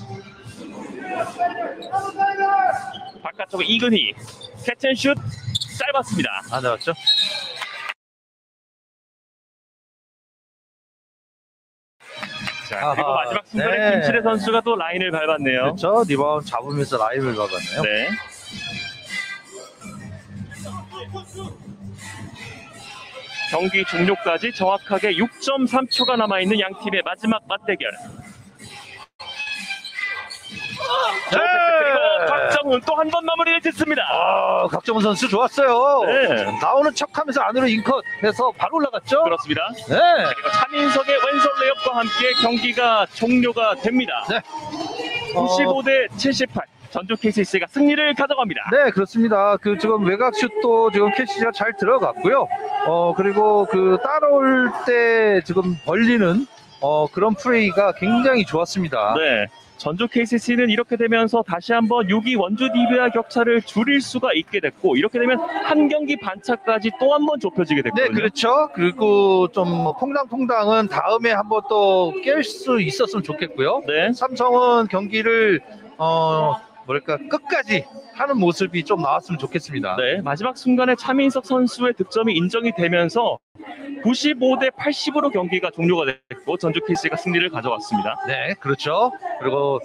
바깥쪽에 이근휘 catch and shoot 짧았습니다. 안 나왔죠? 자 그리고 아하, 마지막 순간에 네. 김시래 선수가 또 라인을 밟았네요. 그렇죠. 리바운드 잡으면서 라인을 밟았네요. 네. 경기 종료까지 정확하게 6.3초가 남아있는 양 팀의 마지막 맞대결. 자, 그리고 곽정훈 또 한 번 마무리를 짓습니다. 아, 곽정훈 선수 좋았어요. 네. 나오는 척하면서 안으로 in-cut해서 바로 올라갔죠. 그렇습니다. 네. 그리고 차민석의 왼손 레이업과 함께 경기가 종료가 됩니다. 네. 95대 78. 전주 KCC가 승리를 가져갑니다. 네, 그렇습니다. 그 지금 외곽 슛도 지금 캐시가 잘 들어갔고요. 어, 그리고 그 따라올 때 지금 벌리는 어, 그런 플레이가 굉장히 좋았습니다. 네. 전주 KCC는 이렇게 되면서 다시 한번 6위 원주 DB와 격차를 줄일 수가 있게 됐고 이렇게 되면 한 경기 반차까지 또 한 번 좁혀지게 네, 됐거든요. 그렇죠. 그리고 좀뭐 퐁당퐁당은 다음에 한번 또 깰 수 있었으면 좋겠고요. 네. 삼성은 경기를 어 뭐랄까 끝까지 하는 모습이 좀 나왔으면 좋겠습니다. 네, 마지막 순간에 차민석 선수의 득점이 인정이 되면서 95 대 80으로 경기가 종료가 됐고 전주 KCC가 승리를 가져왔습니다. 네, 그렇죠. 그리고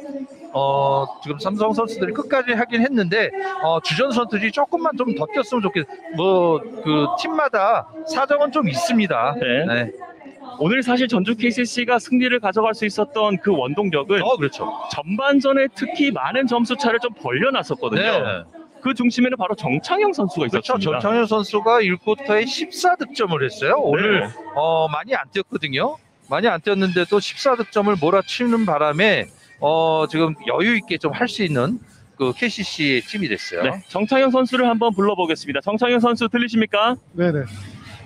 어 지금 삼성 선수들이 끝까지 하긴 했는데 어 주전 선수들이 조금만 좀 더 뛰었으면 좋겠. 뭐그 팀마다 사정은 좀 있습니다. 네. 네. 오늘 사실 전주 KCC가 승리를 가져갈 수 있었던 그 원동력은 어 그렇죠. 전반전에 특히 많은 점수 차를 좀 벌려놨었거든요. 네. 그 중심에는 바로 정창영 선수가 그렇죠. 있었습니다. 전창현 선수가 1쿼터에 14득점을 했어요. 오늘 네. 어 많이 안 뛰었거든요. 많이 안 뛰었는데도 14득점을 몰아치는 바람에 어 지금 여유 있게 좀 할 수 있는 그 KCC의 팀이 됐어요. 네, 정창영 선수를 한번 불러보겠습니다. 정창영 선수 들리십니까? 네네.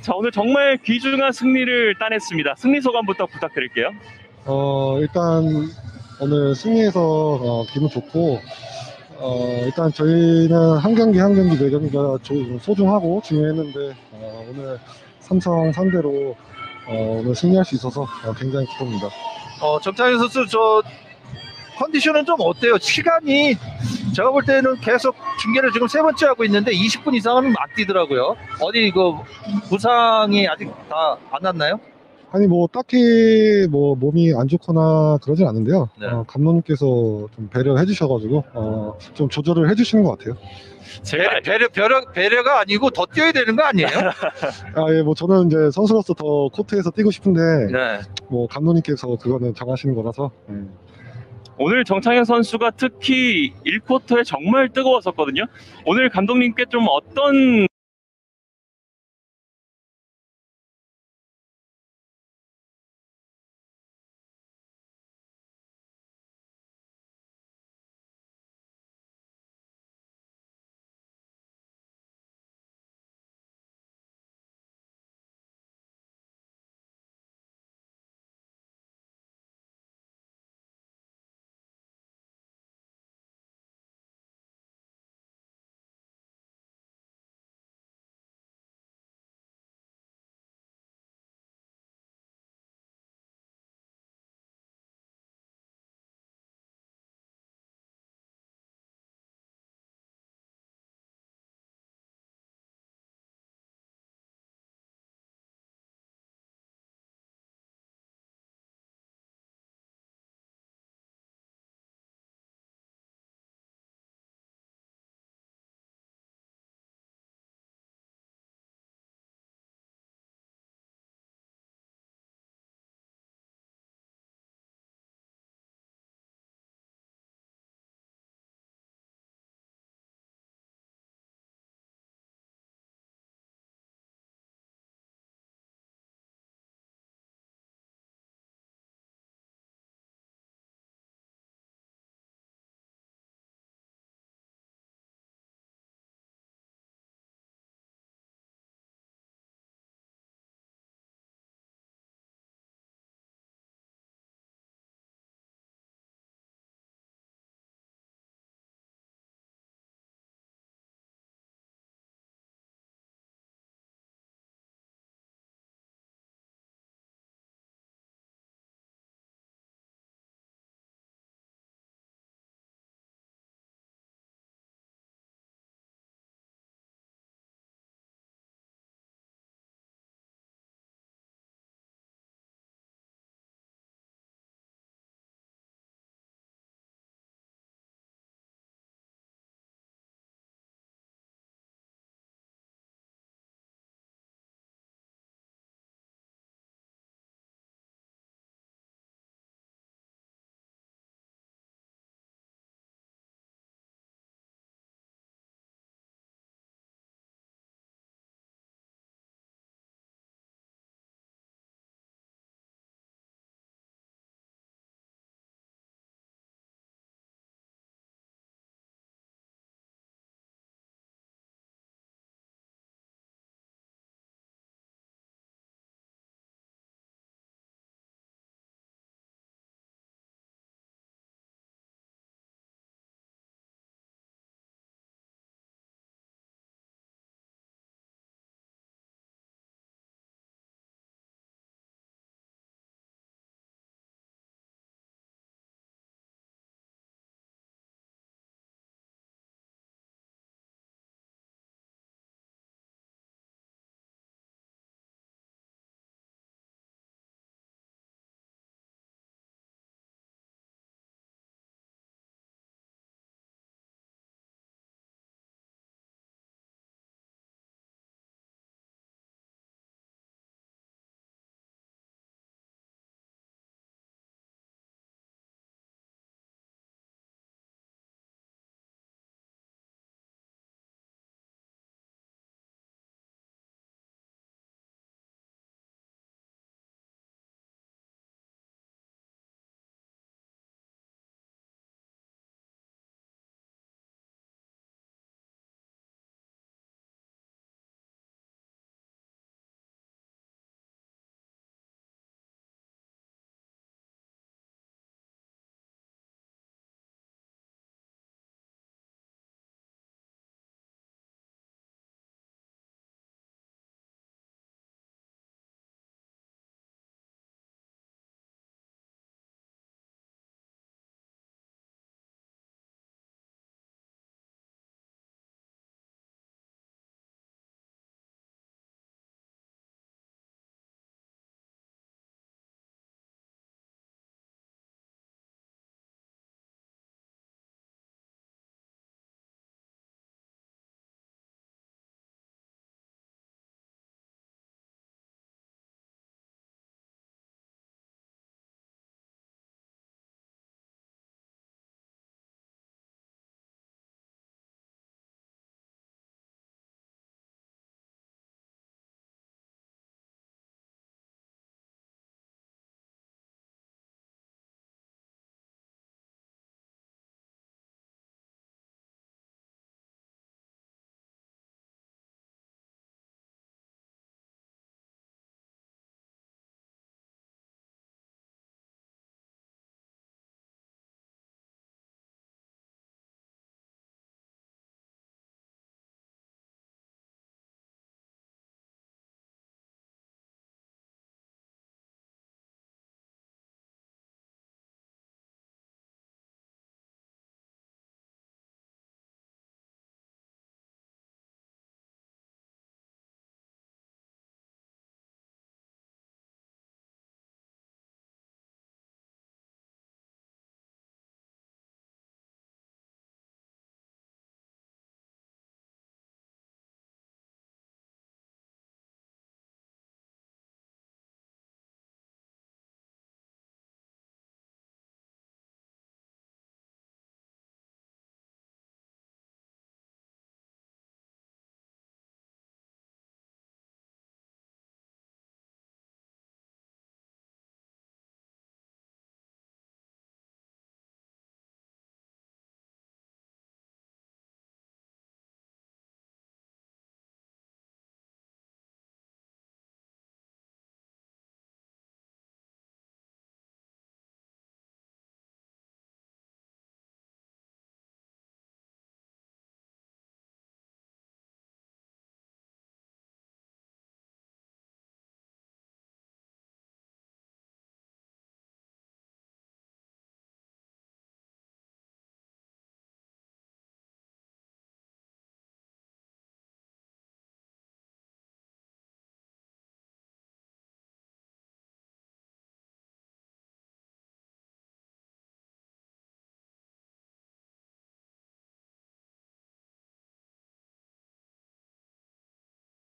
자, 오늘 정말 귀중한 승리를 따냈습니다. 승리 소감부터 부탁드릴게요. 어, 일단 오늘 승리해서 어, 기분 좋고, 어, 일단 저희는 한 경기 한 경기 매 경기가 조- 소중하고 중요했는데, 어, 오늘 삼성 상대로 어, 오늘 승리할 수 있어서 어, 굉장히 기쁩니다. 어, 정창현 선수 저 컨디션은 좀 어때요? 시간이 제가 볼 때는 계속 중계를 지금 세 번째 하고 있는데 20분 이상은 안 뛰더라고요. 어디 그 부상이 아직 다 안 났나요? 아니 뭐 딱히 뭐 몸이 안 좋거나 그러진 않은데요. 네. 어, 감독님께서 좀 배려해 주셔가지고 어, 좀 조절을 해 주시는 것 같아요. 제가 배려, 배려, 배려가 아니고 더 뛰어야 되는 거 아니에요? 아, 예, 뭐 저는 이제 선수로서 더 코트에서 뛰고 싶은데 네. 뭐 감독님께서 그거는 정하시는 거라서 음. 오늘 정창현 선수가 특히 1쿼터에 정말 뜨거웠었거든요. 오늘 감독님께 좀 어떤